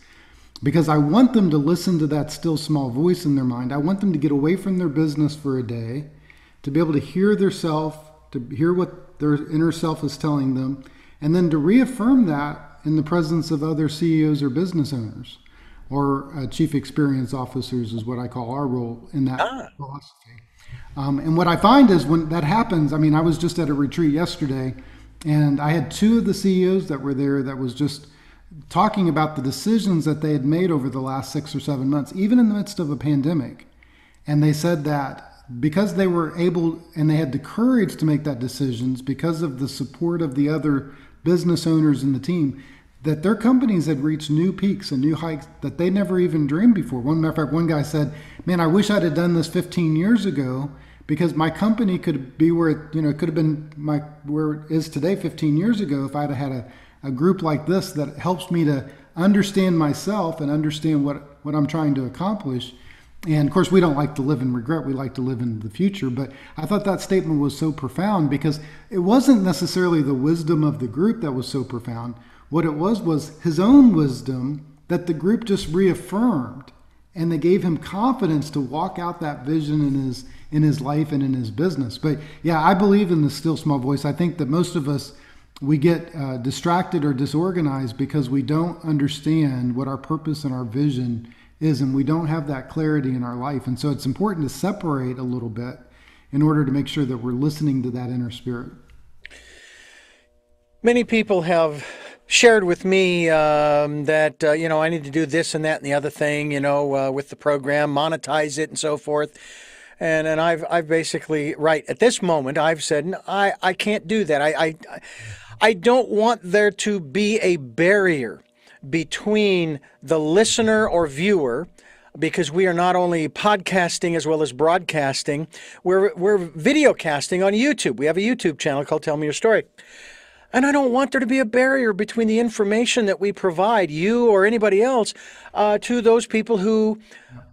because I want them to listen to that still small voice in their mind. I want them to get away from their business for a day, to be able to hear their self, to hear what their inner self is telling them, and then to reaffirm that in the presence of other CEOs or business owners or uh, chief experience officers is what I call our role in that ah. philosophy. Um, and what I find is when that happens, I mean, I was just at a retreat yesterday, and I had two of the CEOs that were there that was just talking about the decisions that they had made over the last six or seven months, even in the midst of a pandemic. And they said that because they were able and they had the courage to make that decisions because of the support of the other business owners in the team, that their companies had reached new peaks and new heights that they never even dreamed before. One matter of fact, one guy said, "Man, I wish I'd have done this 15 years ago." Because my company could be where it, you know, it could have been my where it is today 15 years ago if I'd have had a a group like this that helps me to understand myself and understand what, what I'm trying to accomplish. And of course, we don't like to live in regret. We like to live in the future. But I thought that statement was so profound because it wasn't necessarily the wisdom of the group that was so profound. What it was was his own wisdom that the group just reaffirmed. And they gave him confidence to walk out that vision in his in his life and in his business. But yeah, I believe in the still small voice. I think that most of us we get uh, distracted or disorganized because we don't understand what our purpose and our vision is, and we don't have that clarity in our life. And so it's important to separate a little bit in order to make sure that we're listening to that inner spirit. Many people have shared with me um, that uh, you know I need to do this and that and the other thing, you know, uh, with the program, monetize it and so forth. And and I've I've basically right at this moment I've said I I can't do that. I I I don't want there to be a barrier between the listener or viewer because we are not only podcasting as well as broadcasting, we're, we're video casting on YouTube. We have a YouTube channel called Tell Me Your Story. And I don't want there to be a barrier between the information that we provide, you or anybody else, uh, to those people who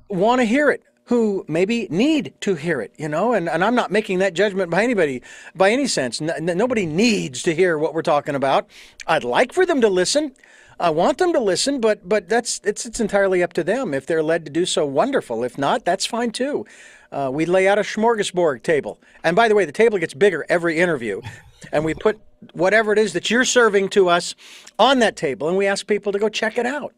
want to hear it who maybe need to hear it, you know, and, and I'm not making that judgment by anybody by any sense. N- nobody needs to hear what we're talking about. I'd like for them to listen. I want them to listen, but but that's it's it's entirely up to them. If they're led to do so, wonderful. If not, that's fine too. Uh, we lay out a smorgasbord table, and by the way, the table gets bigger every interview, and we put whatever it is that you're serving to us on that table, and we ask people to go check it out.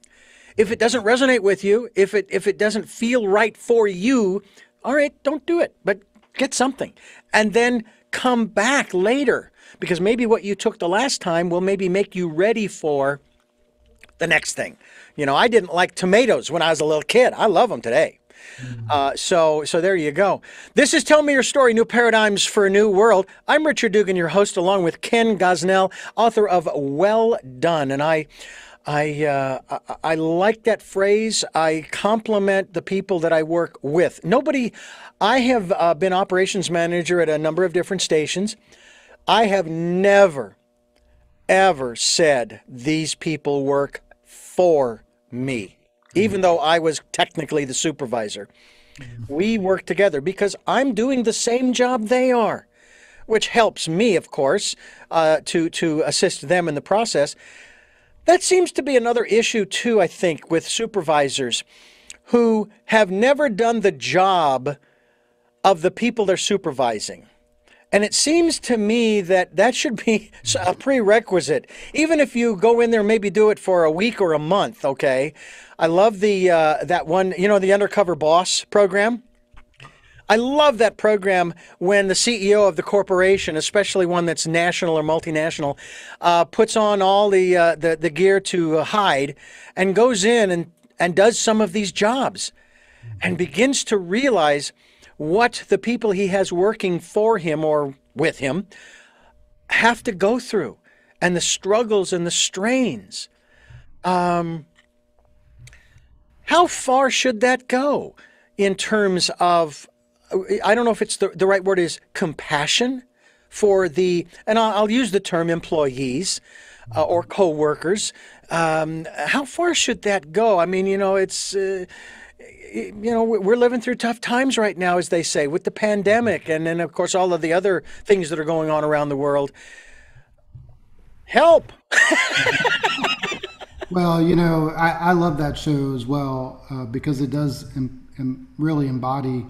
If it doesn't resonate with you, if it if it doesn't feel right for you, all right, don't do it. But get something. And then come back later because maybe what you took the last time will maybe make you ready for the next thing. You know, I didn't like tomatoes when I was a little kid. I love them today. Mm-hmm. Uh, so, so there you go. This is Tell Me Your Story: New Paradigms for a New World. I'm Richard Dugan, your host, along with Ken Gosnell, author of Well Done, and I. I, uh, I, I like that phrase. I compliment the people that I work with. Nobody, I have uh, been operations manager at a number of different stations. I have never, ever said these people work for me, even though I was technically the supervisor. We work together because I'm doing the same job they are. which helps me, of course, uh, to to assist them in the process. That seems to be another issue too. I think with supervisors who have never done the job of the people they're supervising. And it seems to me that that should be a prerequisite, even if you go in there, maybe do it for a week or a month. Okay, I love the uh, that one, you know, the undercover boss program. I love that program when the CEO of the corporation, especially one that's national or multinational, uh, puts on all the, uh, the the gear to hide and goes in and and does some of these jobs, and begins to realize what the people he has working for him or with him have to go through and the struggles and the strains. Um, how far should that go in terms of, I don't know if it's the, the right word is compassion for the, and I'll, I'll use the term employees uh, or co-workers. Um, how far should that go? I mean, you know, it's, uh, you know, we're living through tough times right now, as they say, with the pandemic, and then of course all of the other things that are going on around the world. Help! well, you know, I, I, love that show as well uh, because it does em, em, really embody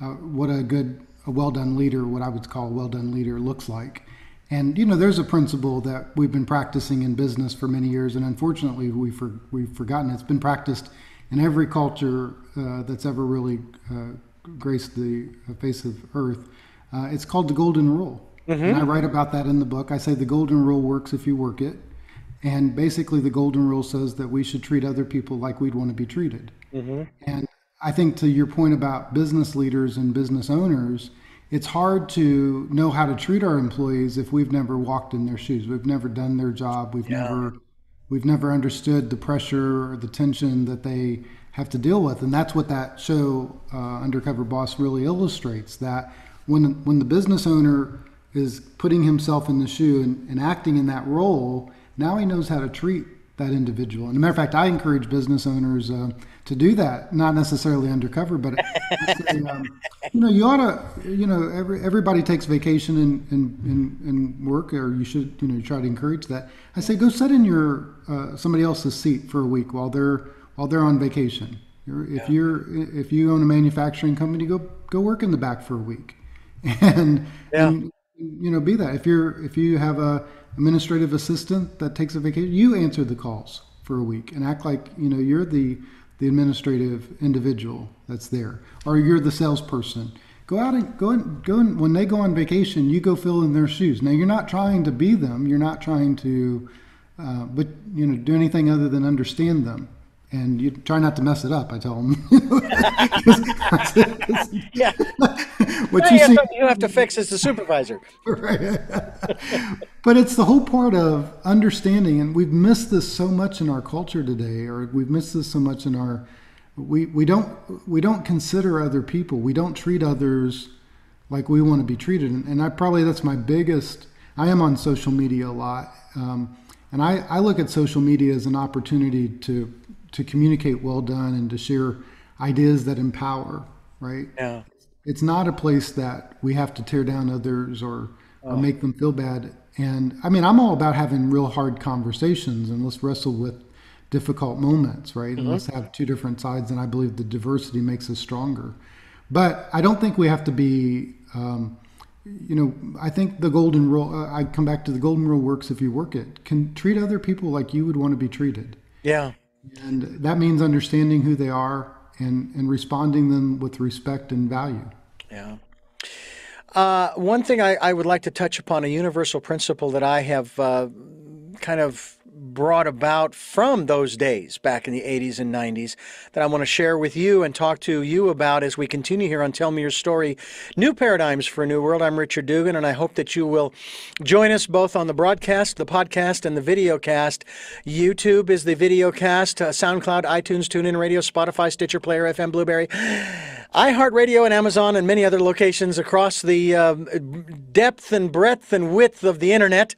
uh, what a good, a well done leader, what I would call a well done leader, looks like. And you know, there's a principle that we've been practicing in business for many years, and unfortunately, we for, we've forgotten. It's been practiced in every culture uh, that's ever really uh, graced the face of Earth. Uh, it's called the Golden Rule. Mm-hmm. And I write about that in the book. I say the Golden Rule works if you work it. And basically, the Golden Rule says that we should treat other people like we'd want to be treated. Mm-hmm. And I think to your point about business leaders and business owners, it's hard to know how to treat our employees if we've never walked in their shoes. We've never done their job. We've yeah. never we've never understood the pressure or the tension that they have to deal with and that's what that show uh, undercover boss really illustrates that when when the business owner is putting himself in the shoe and, and acting in that role now he knows how to treat that individual. And a matter of fact, I encourage business owners uh, to do that, not necessarily undercover, but say, um, you know, you ought to, you know, every, everybody takes vacation and in, in, in, work, or you should, you know, try to encourage that. I say, go sit in your uh, somebody else's seat for a week while they're while they're on vacation. You're, if yeah. you're if you own a manufacturing company, go go work in the back for a week, and, yeah. and you know, be that. If you're if you have a administrative assistant that takes a vacation, you answer the calls for a week and act like you know you're the the administrative individual that's there, or you're the salesperson. Go out and go and go and when they go on vacation, you go fill in their shoes. Now you're not trying to be them. You're not trying to, uh, but you know, do anything other than understand them and you try not to mess it up. I tell them. yeah. what you, you, see, have to, you have to fix as the supervisor. right. but it's the whole part of understanding, and we've missed this so much in our culture today, or we've missed this so much in our. We, we don't we don't consider other people. We don't treat others like we want to be treated, and, and I probably that's my biggest. I am on social media a lot, um, and I, I look at social media as an opportunity to to communicate well done and to share ideas that empower, right? Yeah. It's not a place that we have to tear down others or, oh. or make them feel bad. And I mean, I'm all about having real hard conversations and let's wrestle with difficult moments, right? Mm-hmm. And let's have two different sides. And I believe the diversity makes us stronger. But I don't think we have to be, um, you know, I think the golden rule, uh, I come back to the golden rule works if you work it, can treat other people like you would want to be treated. Yeah. And that means understanding who they are and, and responding them with respect and value. Yeah. Uh, one thing I, I, would like to touch upon a universal principle that I have uh, kind of brought about from those days back in the 80s and 90s that I want to share with you and talk to you about as we continue here on Tell Me Your Story New Paradigms for a New World. I'm Richard Dugan, and I hope that you will join us both on the broadcast, the podcast, and the video cast. YouTube is the video cast, uh, SoundCloud, iTunes, TuneIn Radio, Spotify, Stitcher Player, FM, Blubrry, iHeartRadio and Amazon and many other locations across the uh, depth and breadth and width of the internet.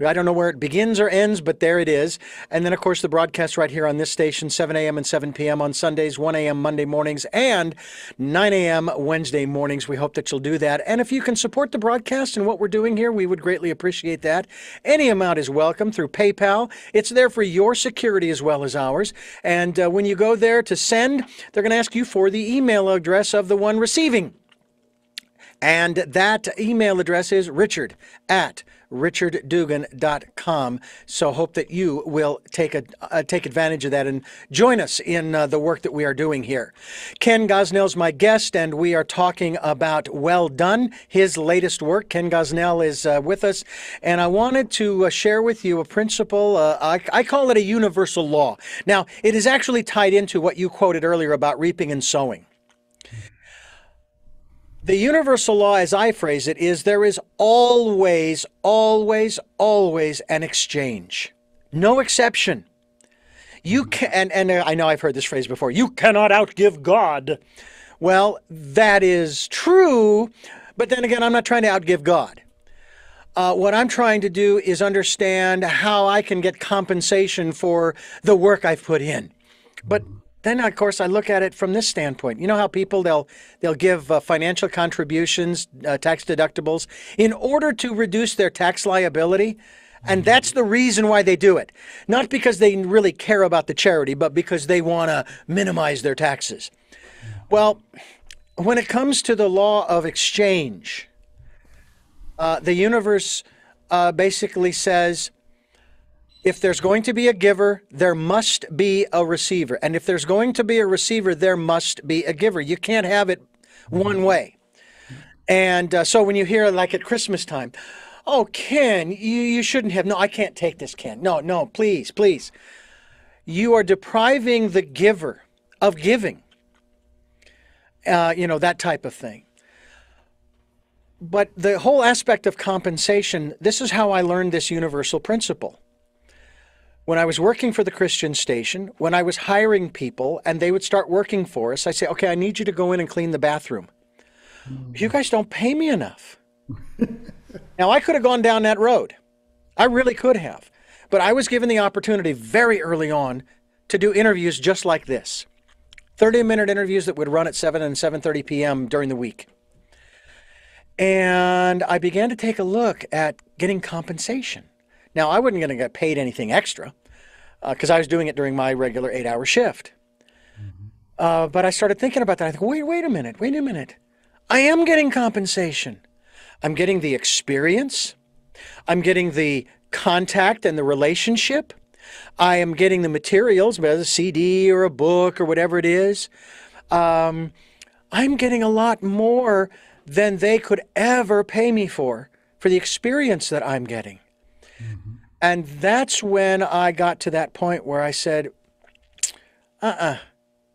I don't know where it begins or ends, but there it is. And then, of course, the broadcast right here on this station, 7 a.m. and 7 p.m. on Sundays, 1 a.m. Monday mornings, and 9 a.m. Wednesday mornings. We hope that you'll do that. And if you can support the broadcast and what we're doing here, we would greatly appreciate that. Any amount is welcome through PayPal. It's there for your security as well as ours. And uh, when you go there to send, they're going to ask you for the email address of the one receiving. And that email address is richard at richarddugan.com. So hope that you will take a uh, take advantage of that and join us in uh, the work that we are doing here. Ken Gosnell is my guest, and we are talking about Well Done, his latest work. Ken Gosnell is uh, with us, and I wanted to uh, share with you a principle. Uh, I, I call it a universal law. Now, it is actually tied into what you quoted earlier about reaping and sowing. The universal law, as I phrase it, is there is always, always, always an exchange. No exception. You can, and, and I know I've heard this phrase before you cannot outgive God. Well, that is true, but then again, I'm not trying to outgive God. Uh, what I'm trying to do is understand how I can get compensation for the work I've put in. But then of course I look at it from this standpoint. You know how people they'll they'll give uh, financial contributions, uh, tax deductibles in order to reduce their tax liability. And that's the reason why they do it. Not because they really care about the charity, but because they want to minimize their taxes. Well, when it comes to the law of exchange, uh, the universe uh, basically says if there's going to be a giver, there must be a receiver. And if there's going to be a receiver, there must be a giver. You can't have it one way. And uh, so when you hear, like at Christmas time, oh, Ken, you, you shouldn't have. No, I can't take this, Ken. No, no, please, please. You are depriving the giver of giving, uh, you know, that type of thing. But the whole aspect of compensation, this is how I learned this universal principle when I was working for the Christian station, when I was hiring people and they would start working for us, I say, okay, I need you to go in and clean the bathroom. Mm. You guys don't pay me enough. now, I could have gone down that road. I really could have. But I was given the opportunity very early on to do interviews just like this 30 minute interviews that would run at 7 and 7.30 p.m. during the week. And I began to take a look at getting compensation. Now, I wasn't going to get paid anything extra because uh, I was doing it during my regular eight hour shift. Mm-hmm. Uh, but I started thinking about that. I think, wait, wait a minute, wait a minute. I am getting compensation. I'm getting the experience. I'm getting the contact and the relationship. I am getting the materials, whether a CD or a book or whatever it is. Um, I'm getting a lot more than they could ever pay me for, for the experience that I'm getting. And that's when I got to that point where I said, uh uh-uh, uh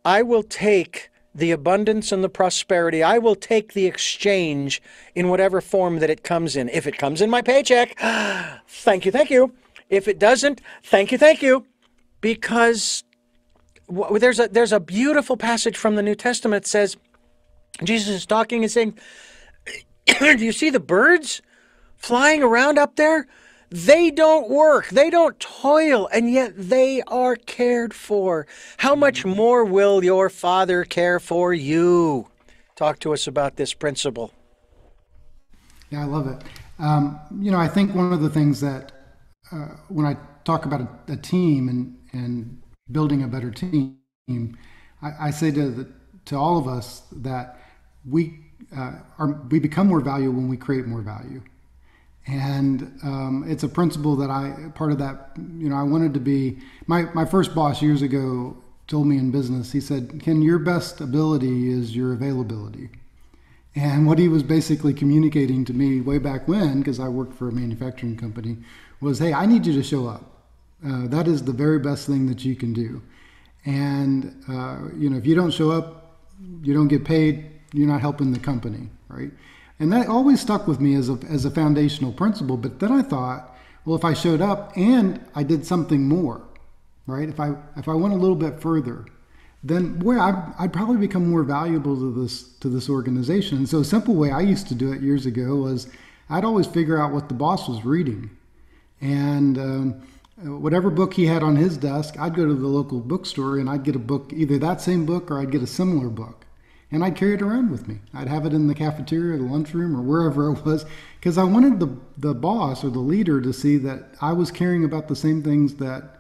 I will take the abundance and the prosperity. I will take the exchange in whatever form that it comes in. If it comes in my paycheck, thank you, thank you. If it doesn't, thank you, thank you. Because there's a there's a beautiful passage from the New Testament that says Jesus is talking and saying, "Do you see the birds flying around up there? They don't work, they don't toil, and yet they are cared for. How much more will your Father care for you? Talk to us about this principle. Yeah, I love it. Um, you know, I think one of the things that uh, when I talk about a, a, team and, and building a better team, I, I say to the, to all of us that we uh, are we become more valuable when we create more value and um, it's a principle that I part of that. You know, I wanted to be my my first boss years ago told me in business. He said, "Ken, your best ability is your availability." And what he was basically communicating to me way back when, because I worked for a manufacturing company, was, "Hey, I need you to show up. Uh, that is the very best thing that you can do. And uh, you know, if you don't show up, you don't get paid. You're not helping the company, right?" And that always stuck with me as a, as a foundational principle. But then I thought, well, if I showed up and I did something more, right? If I if I went a little bit further, then boy, I'd, I'd probably become more valuable to this to this organization. And so a simple way I used to do it years ago was I'd always figure out what the boss was reading. And um, whatever book he had on his desk, I'd go to the local bookstore and I'd get a book, either that same book or I'd get a similar book. And I'd carry it around with me. I'd have it in the cafeteria or the lunchroom or wherever it was because I wanted the, the boss or the leader to see that I was caring about the same things that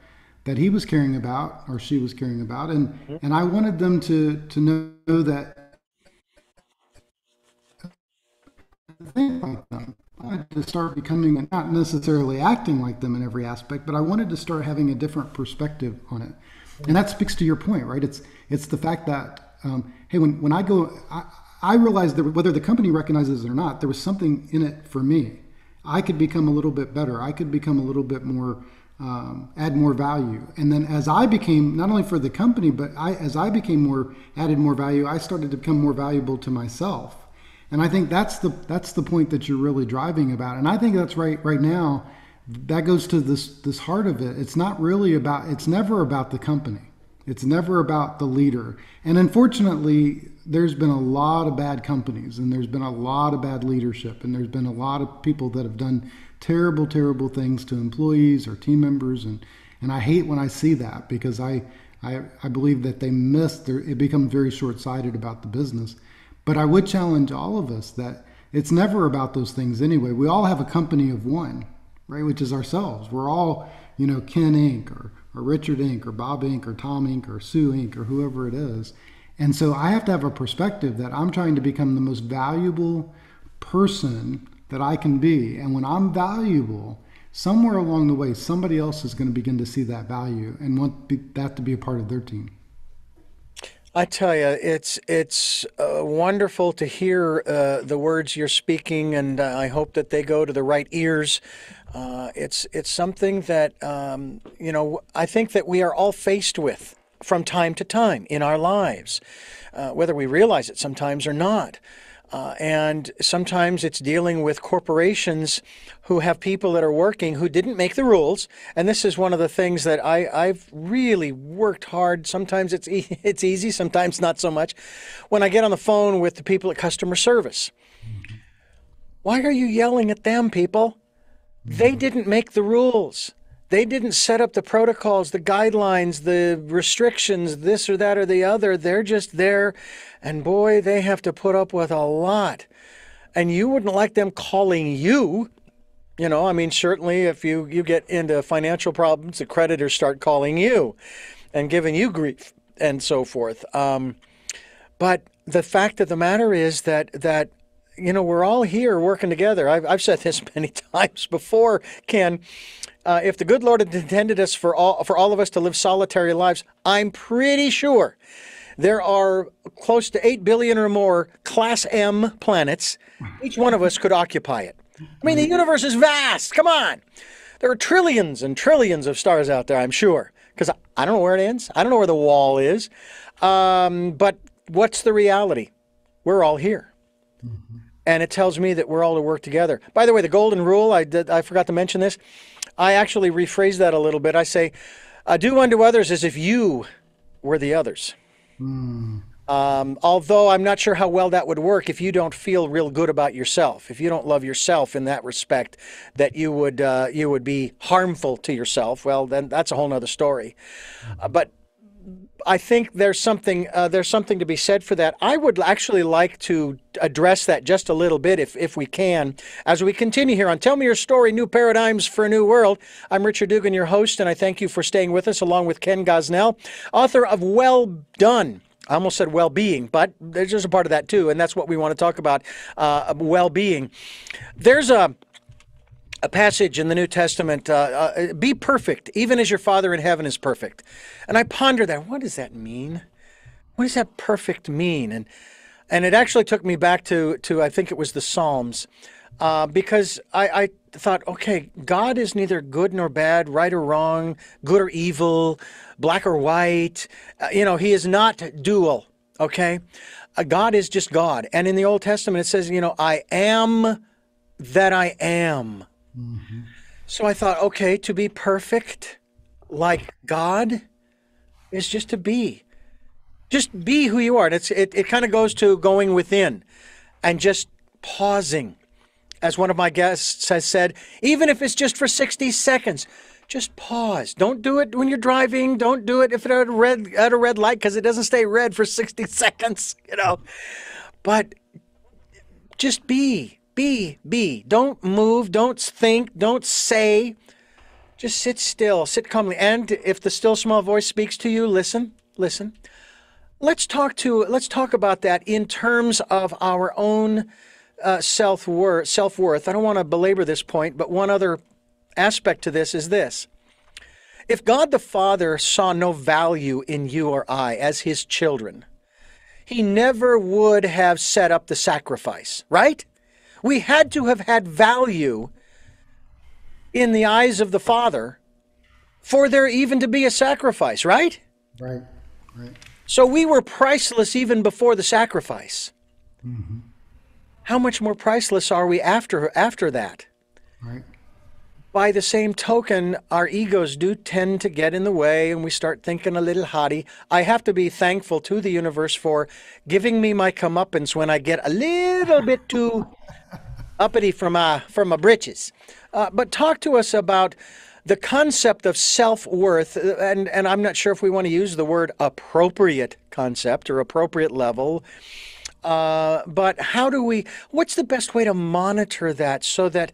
that he was caring about or she was caring about and mm-hmm. and I wanted them to to know that think like them. I wanted to start becoming not necessarily acting like them in every aspect, but I wanted to start having a different perspective on it. And that speaks to your point, right? It's it's the fact that um, hey, when when I go, I, I realized that whether the company recognizes it or not, there was something in it for me. I could become a little bit better. I could become a little bit more um, add more value. And then as I became not only for the company, but I, as I became more added more value, I started to become more valuable to myself. And I think that's the that's the point that you're really driving about. And I think that's right right now. That goes to this this heart of it. It's not really about. It's never about the company. It's never about the leader. And unfortunately, there's been a lot of bad companies, and there's been a lot of bad leadership, and there's been a lot of people that have done terrible, terrible things to employees or team members, and and I hate when I see that because I I, I believe that they miss their, it becomes very short-sighted about the business. But I would challenge all of us that it's never about those things anyway. We all have a company of one, right, which is ourselves. We're all, you know, Ken Inc. or, or Richard Inc. or Bob Inc. or Tom Inc. or Sue Inc. or whoever it is. And so I have to have a perspective that I'm trying to become the most valuable person that I can be. And when I'm valuable, somewhere along the way, somebody else is going to begin to see that value and want that to be a part of their team. I tell you, it's it's uh, wonderful to hear uh, the words you're speaking, and uh, I hope that they go to the right ears. Uh, it's it's something that um, you know I think that we are all faced with from time to time in our lives, uh, whether we realize it sometimes or not. Uh, and sometimes it's dealing with corporations who have people that are working who didn't make the rules. And this is one of the things that I, I've really worked hard. Sometimes it's, e- it's easy, sometimes not so much. When I get on the phone with the people at customer service, why are you yelling at them, people? They didn't make the rules. They didn't set up the protocols, the guidelines, the restrictions, this or that or the other. They're just there. And boy, they have to put up with a lot. And you wouldn't like them calling you. You know, I mean, certainly if you, you get into financial problems, the creditors start calling you and giving you grief and so forth. Um, but the fact of the matter is that, that you know, we're all here working together. I've, I've said this many times before, Ken uh, if the good Lord had intended us for all for all of us to live solitary lives, I'm pretty sure there are close to eight billion or more Class M planets. Each one of us could occupy it. I mean, the universe is vast. Come on, there are trillions and trillions of stars out there. I'm sure because I don't know where it ends. I don't know where the wall is. Um, but what's the reality? We're all here. Mm-hmm. And it tells me that we're all to work together. By the way, the golden rule, I, did, I forgot to mention this. I actually rephrase that a little bit. I say, uh, do unto others as if you were the others. Mm. Um, although I'm not sure how well that would work if you don't feel real good about yourself, if you don't love yourself in that respect, that you would uh, you would be harmful to yourself. Well, then that's a whole other story. Uh, but I think there's something uh, there's something to be said for that. I would actually like to address that just a little bit, if if we can, as we continue here on Tell Me Your Story: New Paradigms for a New World. I'm Richard Dugan, your host, and I thank you for staying with us, along with Ken Gosnell, author of Well Done. I almost said well-being, but there's just a part of that too, and that's what we want to talk about: uh, well-being. There's a a passage in the New Testament, uh, uh, be perfect, even as your Father in heaven is perfect. And I ponder that. What does that mean? What does that perfect mean? And and it actually took me back to to I think it was the Psalms, uh, because I, I thought, okay, God is neither good nor bad, right or wrong, good or evil, black or white. Uh, you know, He is not dual. Okay, uh, God is just God. And in the Old Testament, it says, you know, I am that I am. So I thought, okay, to be perfect like God is just to be. Just be who you are. And it's, it, it kind of goes to going within and just pausing as one of my guests has said, even if it's just for 60 seconds, just pause. Don't do it when you're driving. Don't do it if it's at a red at a red light because it doesn't stay red for 60 seconds, you know. But just be, be, be. Don't move, don't think, don't say. Just sit still, sit calmly. And if the still small voice speaks to you, listen, listen. Let's talk to let's talk about that in terms of our own uh, self worth. Self worth. I don't want to belabor this point, but one other aspect to this is this: if God the Father saw no value in you or I as His children, He never would have set up the sacrifice. Right? We had to have had value in the eyes of the Father for there even to be a sacrifice. Right? Right. Right. So we were priceless even before the sacrifice. Mm-hmm. How much more priceless are we after after that? Right. By the same token, our egos do tend to get in the way and we start thinking a little haughty. I have to be thankful to the universe for giving me my comeuppance when I get a little bit too uppity from my, from my britches. Uh, but talk to us about the concept of self-worth and and I'm not sure if we want to use the word appropriate concept or appropriate level uh, but how do we what's the best way to monitor that so that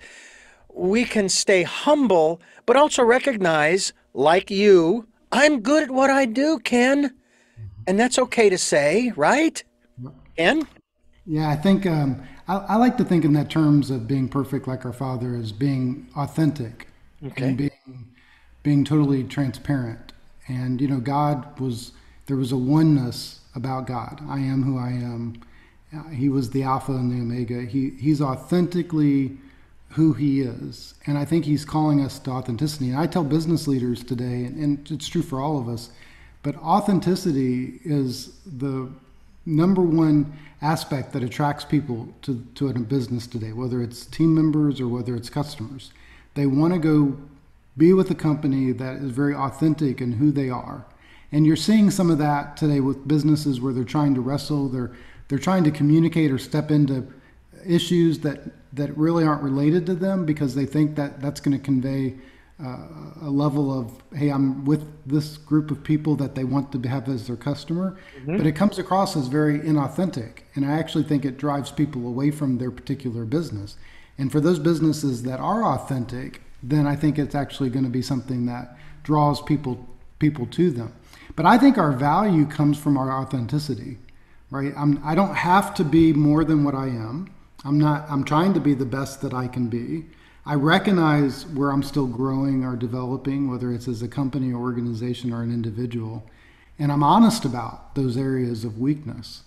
we can stay humble but also recognize like you I'm good at what I do Ken. And that's okay to say right? Ken? Yeah, I think um, I, I like to think in that terms of being perfect like our Father is being authentic Okay. and being being totally transparent. And you know, God was there was a oneness about God. I am who I am. Uh, He was the Alpha and the Omega. He he's authentically who he is, and I think he's calling us to authenticity. And I tell business leaders today, and, and it's true for all of us, but authenticity is the number one aspect that attracts people to, to a business today, whether it's team members or whether it's customers. They want to go be with a company that is very authentic in who they are. And you're seeing some of that today with businesses where they're trying to wrestle, they're they're trying to communicate or step into issues that that really aren't related to them because they think that that's going to convey uh, a level of hey i'm with this group of people that they want to have as their customer. But it comes across as very inauthentic and i actually think it drives people away from their particular business. And for those businesses that are authentic then i think it's actually going to be something that draws people people to them. But i think our value comes from our authenticity right? I'm, i don't have to be more than what i am. I'm not i'm trying to be the best that i can be I recognize where I'm still growing or developing, whether it's as a company or organization or an individual, and I'm honest about those areas of weakness.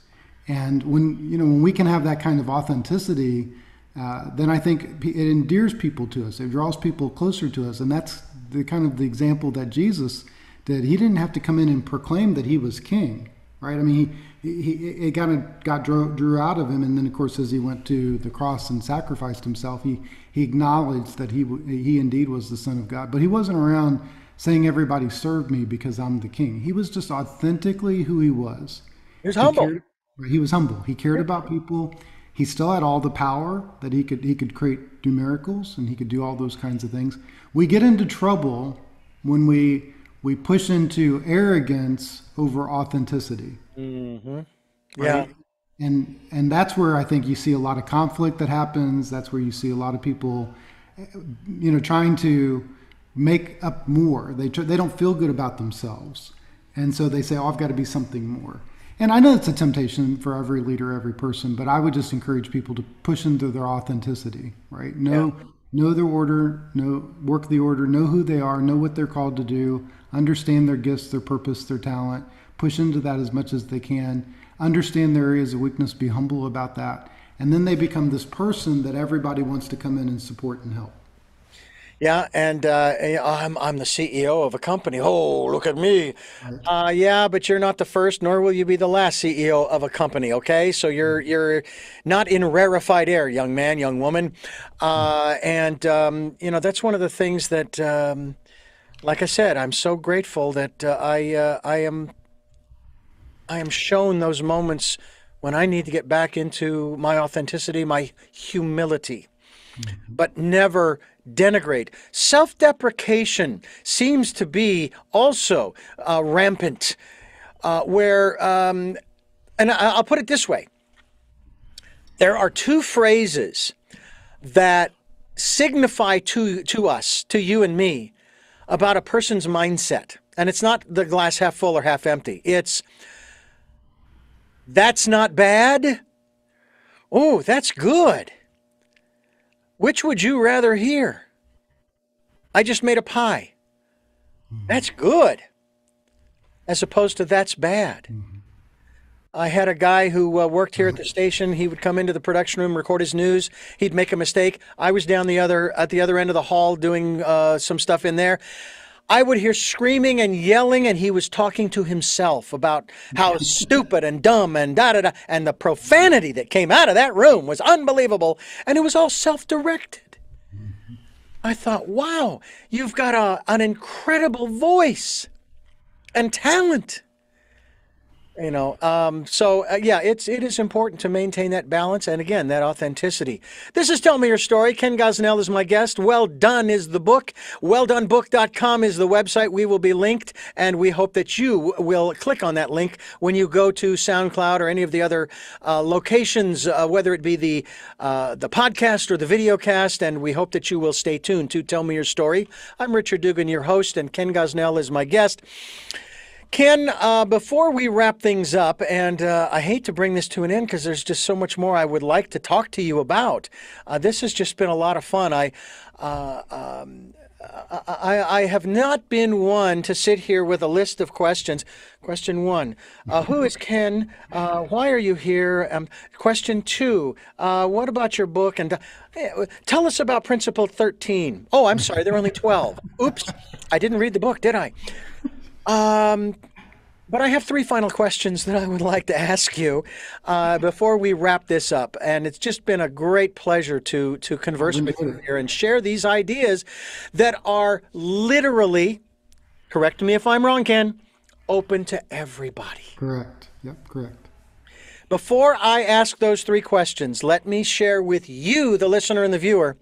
And when you know when we can have that kind of authenticity, uh, then I think it endears people to us. It draws people closer to us, and that's the kind of the example that Jesus did. He didn't have to come in and proclaim that he was king, right? I mean, he, he it kind of got drew, drew out of him, and then of course as he went to the cross and sacrificed himself, he he acknowledged that he he indeed was the son of God. But he wasn't around saying everybody serve me because I'm the king. He was just authentically who he was. He was humble. Cared, he was humble. He cared about people. He still had all the power that he could he could create do miracles and he could do all those kinds of things. We get into trouble when we we push into arrogance over authenticity. Mm-hmm. Right? Yeah. And and that's where I think you see a lot of conflict that happens. That's where you see a lot of people, you know, trying to make up more. They tr- they don't feel good about themselves, and so they say, "Oh, I've got to be something more." And I know it's a temptation for every leader, every person, but I would just encourage people to push into their authenticity. Right? Know know their order, know work the order, know who they are, know what they're called to do, understand their gifts, their purpose, their talent. Push into that as much as they can understand their areas of weakness, be humble about that, and then they become this person that everybody wants to come in and support and help. Yeah, and uh, I'm I'm the CEO of a company. Oh, look at me. Uh, yeah, but you're not the first, nor will you be the last CEO of a company. Okay, so you're you're not in rarefied air, young man, young woman, uh, and um, you know that's one of the things that, um, like I said, I'm so grateful that uh, I uh, I am I am shown those moments when I need to get back into my authenticity, my humility. but never denigrate. Self deprecation seems to be also uh, rampant, uh, where, um, and I'll put it this way there are two phrases that signify to, to us, to you and me, about a person's mindset. And it's not the glass half full or half empty. It's that's not bad. Oh, that's good. Which would you rather hear? I just made a pie. That's good. As opposed to that's bad. I had a guy who uh, worked here at the station. He would come into the production room, record his news. He'd make a mistake. I was down the other at the other end of the hall doing uh, some stuff in there. I would hear screaming and yelling, and he was talking to himself about how stupid and dumb and da da da. And the profanity that came out of that room was unbelievable, and it was all self-directed. I thought, wow, you've got a, an incredible voice and talent you know um, so uh, yeah it's it is important to maintain that balance and again that authenticity. This is tell me your story. Ken gosnell is my guest. Well done is the book. Welldonebook.com is the website. We will be linked and we hope that you will click on that link when you go to soundcloud or any of the other uh, locations uh, whether it be the uh, the podcast or the video cast and we hope that you will stay tuned to tell me your story. I'm richard dugan your host and ken gosnell is my guest Ken, uh, before we wrap things up, and uh, I hate to bring this to an end because there's just so much more I would like to talk to you about. Uh, this has just been a lot of fun. I, uh, um, I, I have not been one to sit here with a list of questions. Question one uh, Who is Ken? Uh, why are you here? Um, question two What about your book? And tell us about Principle 13. Oh, I'm sorry, there are only 12. Oops, I didn't read the book, did I? Um, but I have three final questions that I would like to ask you uh, before we wrap this up. And it's just been a great pleasure to to converse with you here and share these ideas that are literally, correct me if I'm wrong, Ken, open to everybody. Correct. Yep, correct. Before I ask those three questions, let me share with you, the listener and the viewer,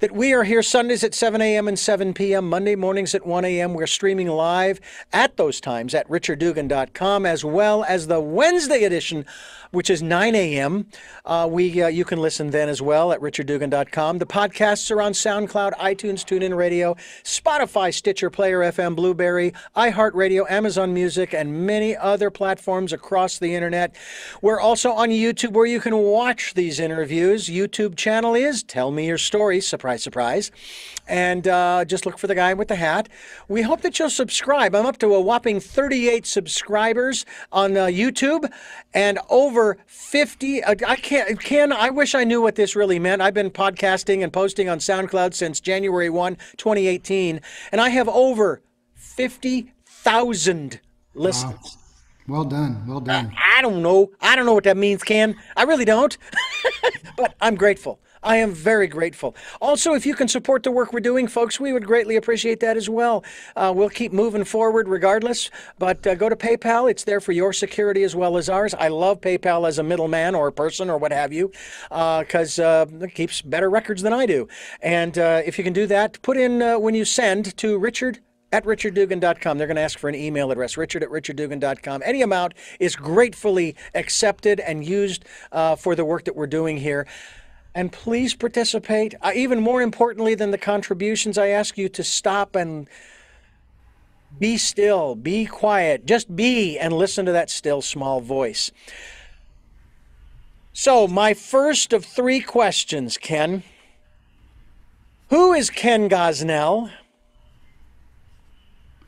that we are here Sundays at 7 a.m. and 7 p.m., Monday mornings at 1 a.m. We're streaming live at those times at richarddugan.com, as well as the Wednesday edition, which is 9 a.m. Uh, we uh, You can listen then as well at richarddugan.com. The podcasts are on SoundCloud, iTunes, TuneIn Radio, Spotify, Stitcher, Player FM, Blubrry, iHeartRadio, Amazon Music, and many other platforms across the internet. We're also on YouTube where you can watch these interviews. YouTube channel is Tell Me Your Story. Surprise surprise. And uh, just look for the guy with the hat. We hope that you'll subscribe. I'm up to a whopping 38 subscribers on uh, YouTube and over 50. Uh, I can't, Ken, I wish I knew what this really meant. I've been podcasting and posting on SoundCloud since January 1, 2018, and I have over 50,000 listens. Wow. Well done. Well done. I don't know. I don't know what that means, Ken. I really don't. but I'm grateful. I am very grateful. Also, if you can support the work we're doing, folks, we would greatly appreciate that as well. Uh, we'll keep moving forward regardless, but uh, go to PayPal. It's there for your security as well as ours. I love PayPal as a middleman or a person or what have you because uh, uh, it keeps better records than I do. And uh, if you can do that, put in uh, when you send to Richard at richarddugan.com. They're going to ask for an email address, richard at richarddugan.com. Any amount is gratefully accepted and used uh, for the work that we're doing here. And please participate. Uh, even more importantly than the contributions, I ask you to stop and be still, be quiet, just be and listen to that still small voice. So, my first of three questions, Ken. Who is Ken Gosnell?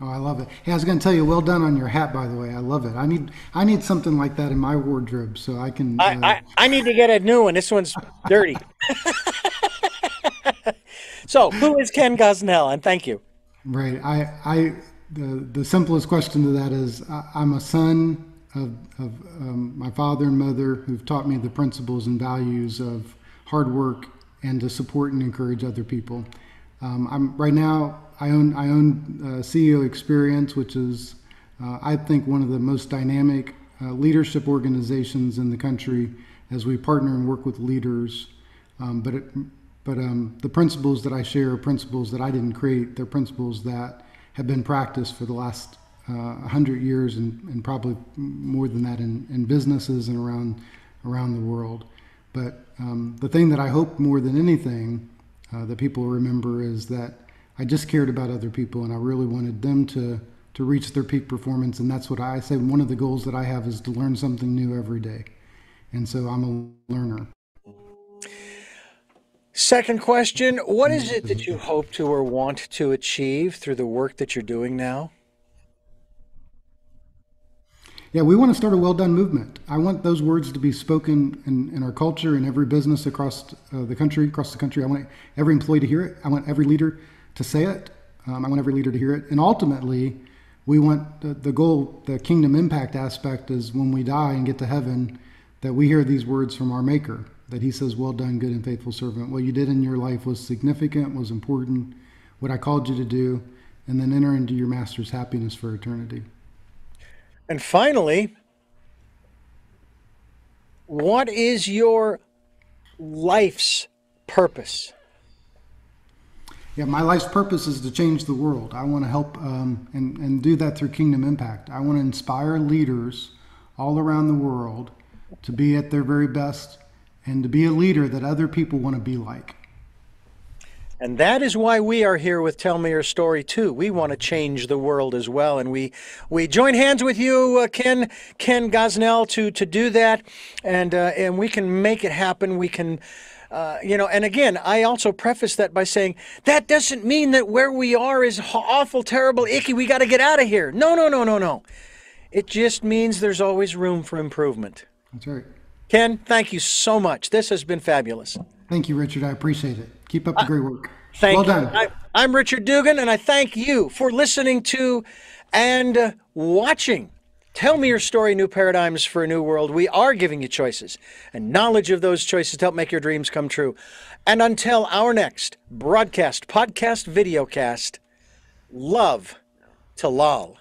Oh, I love it. Hey, I was going to tell you, well done on your hat, by the way. I love it. I need, I need something like that in my wardrobe so I can. Uh... I, I, I need to get a new one. This one's dirty. so, who is Ken Gosnell? And thank you. Right. I, I, the, the simplest question to that is I, am a son of, of um, my father and mother who've taught me the principles and values of hard work and to support and encourage other people. Um, I'm right now I own I own uh, CEO Experience, which is uh, I think one of the most dynamic uh, leadership organizations in the country as we partner and work with leaders. Um, but it, But um, the principles that I share are principles that I didn't create. They're principles that have been practiced for the last uh, 100 years and, and probably more than that in, in businesses and around, around the world. But um, the thing that I hope more than anything uh, that people remember is that I just cared about other people and I really wanted them to, to reach their peak performance. And that's what I say. One of the goals that I have is to learn something new every day. And so I'm a learner. Second question What is it that you hope to or want to achieve through the work that you're doing now? Yeah, we want to start a well done movement. I want those words to be spoken in, in our culture, in every business across uh, the country, across the country. I want every employee to hear it. I want every leader to say it. Um, I want every leader to hear it. And ultimately, we want the, the goal, the kingdom impact aspect is when we die and get to heaven, that we hear these words from our Maker, that He says, Well done, good and faithful servant. What you did in your life was significant, was important, what I called you to do, and then enter into your Master's happiness for eternity. And finally, what is your life's purpose? Yeah, my life's purpose is to change the world. I want to help um, and, and do that through Kingdom Impact. I want to inspire leaders all around the world to be at their very best and to be a leader that other people want to be like. And that is why we are here with Tell Me Your Story too. We want to change the world as well, and we we join hands with you, uh, Ken Ken Gosnell, to to do that, and uh, and we can make it happen. We can. Uh, you know, and again, I also preface that by saying that doesn't mean that where we are is awful, terrible, icky. We got to get out of here. No, no, no, no, no. It just means there's always room for improvement. That's right. Ken, thank you so much. This has been fabulous. Thank you, Richard. I appreciate it. Keep up the great work. Thank well you. done. I, I'm Richard Dugan, and I thank you for listening to and uh, watching. Tell me your story, New Paradigms for a New World. We are giving you choices and knowledge of those choices to help make your dreams come true. And until our next broadcast, podcast, videocast, love to lol.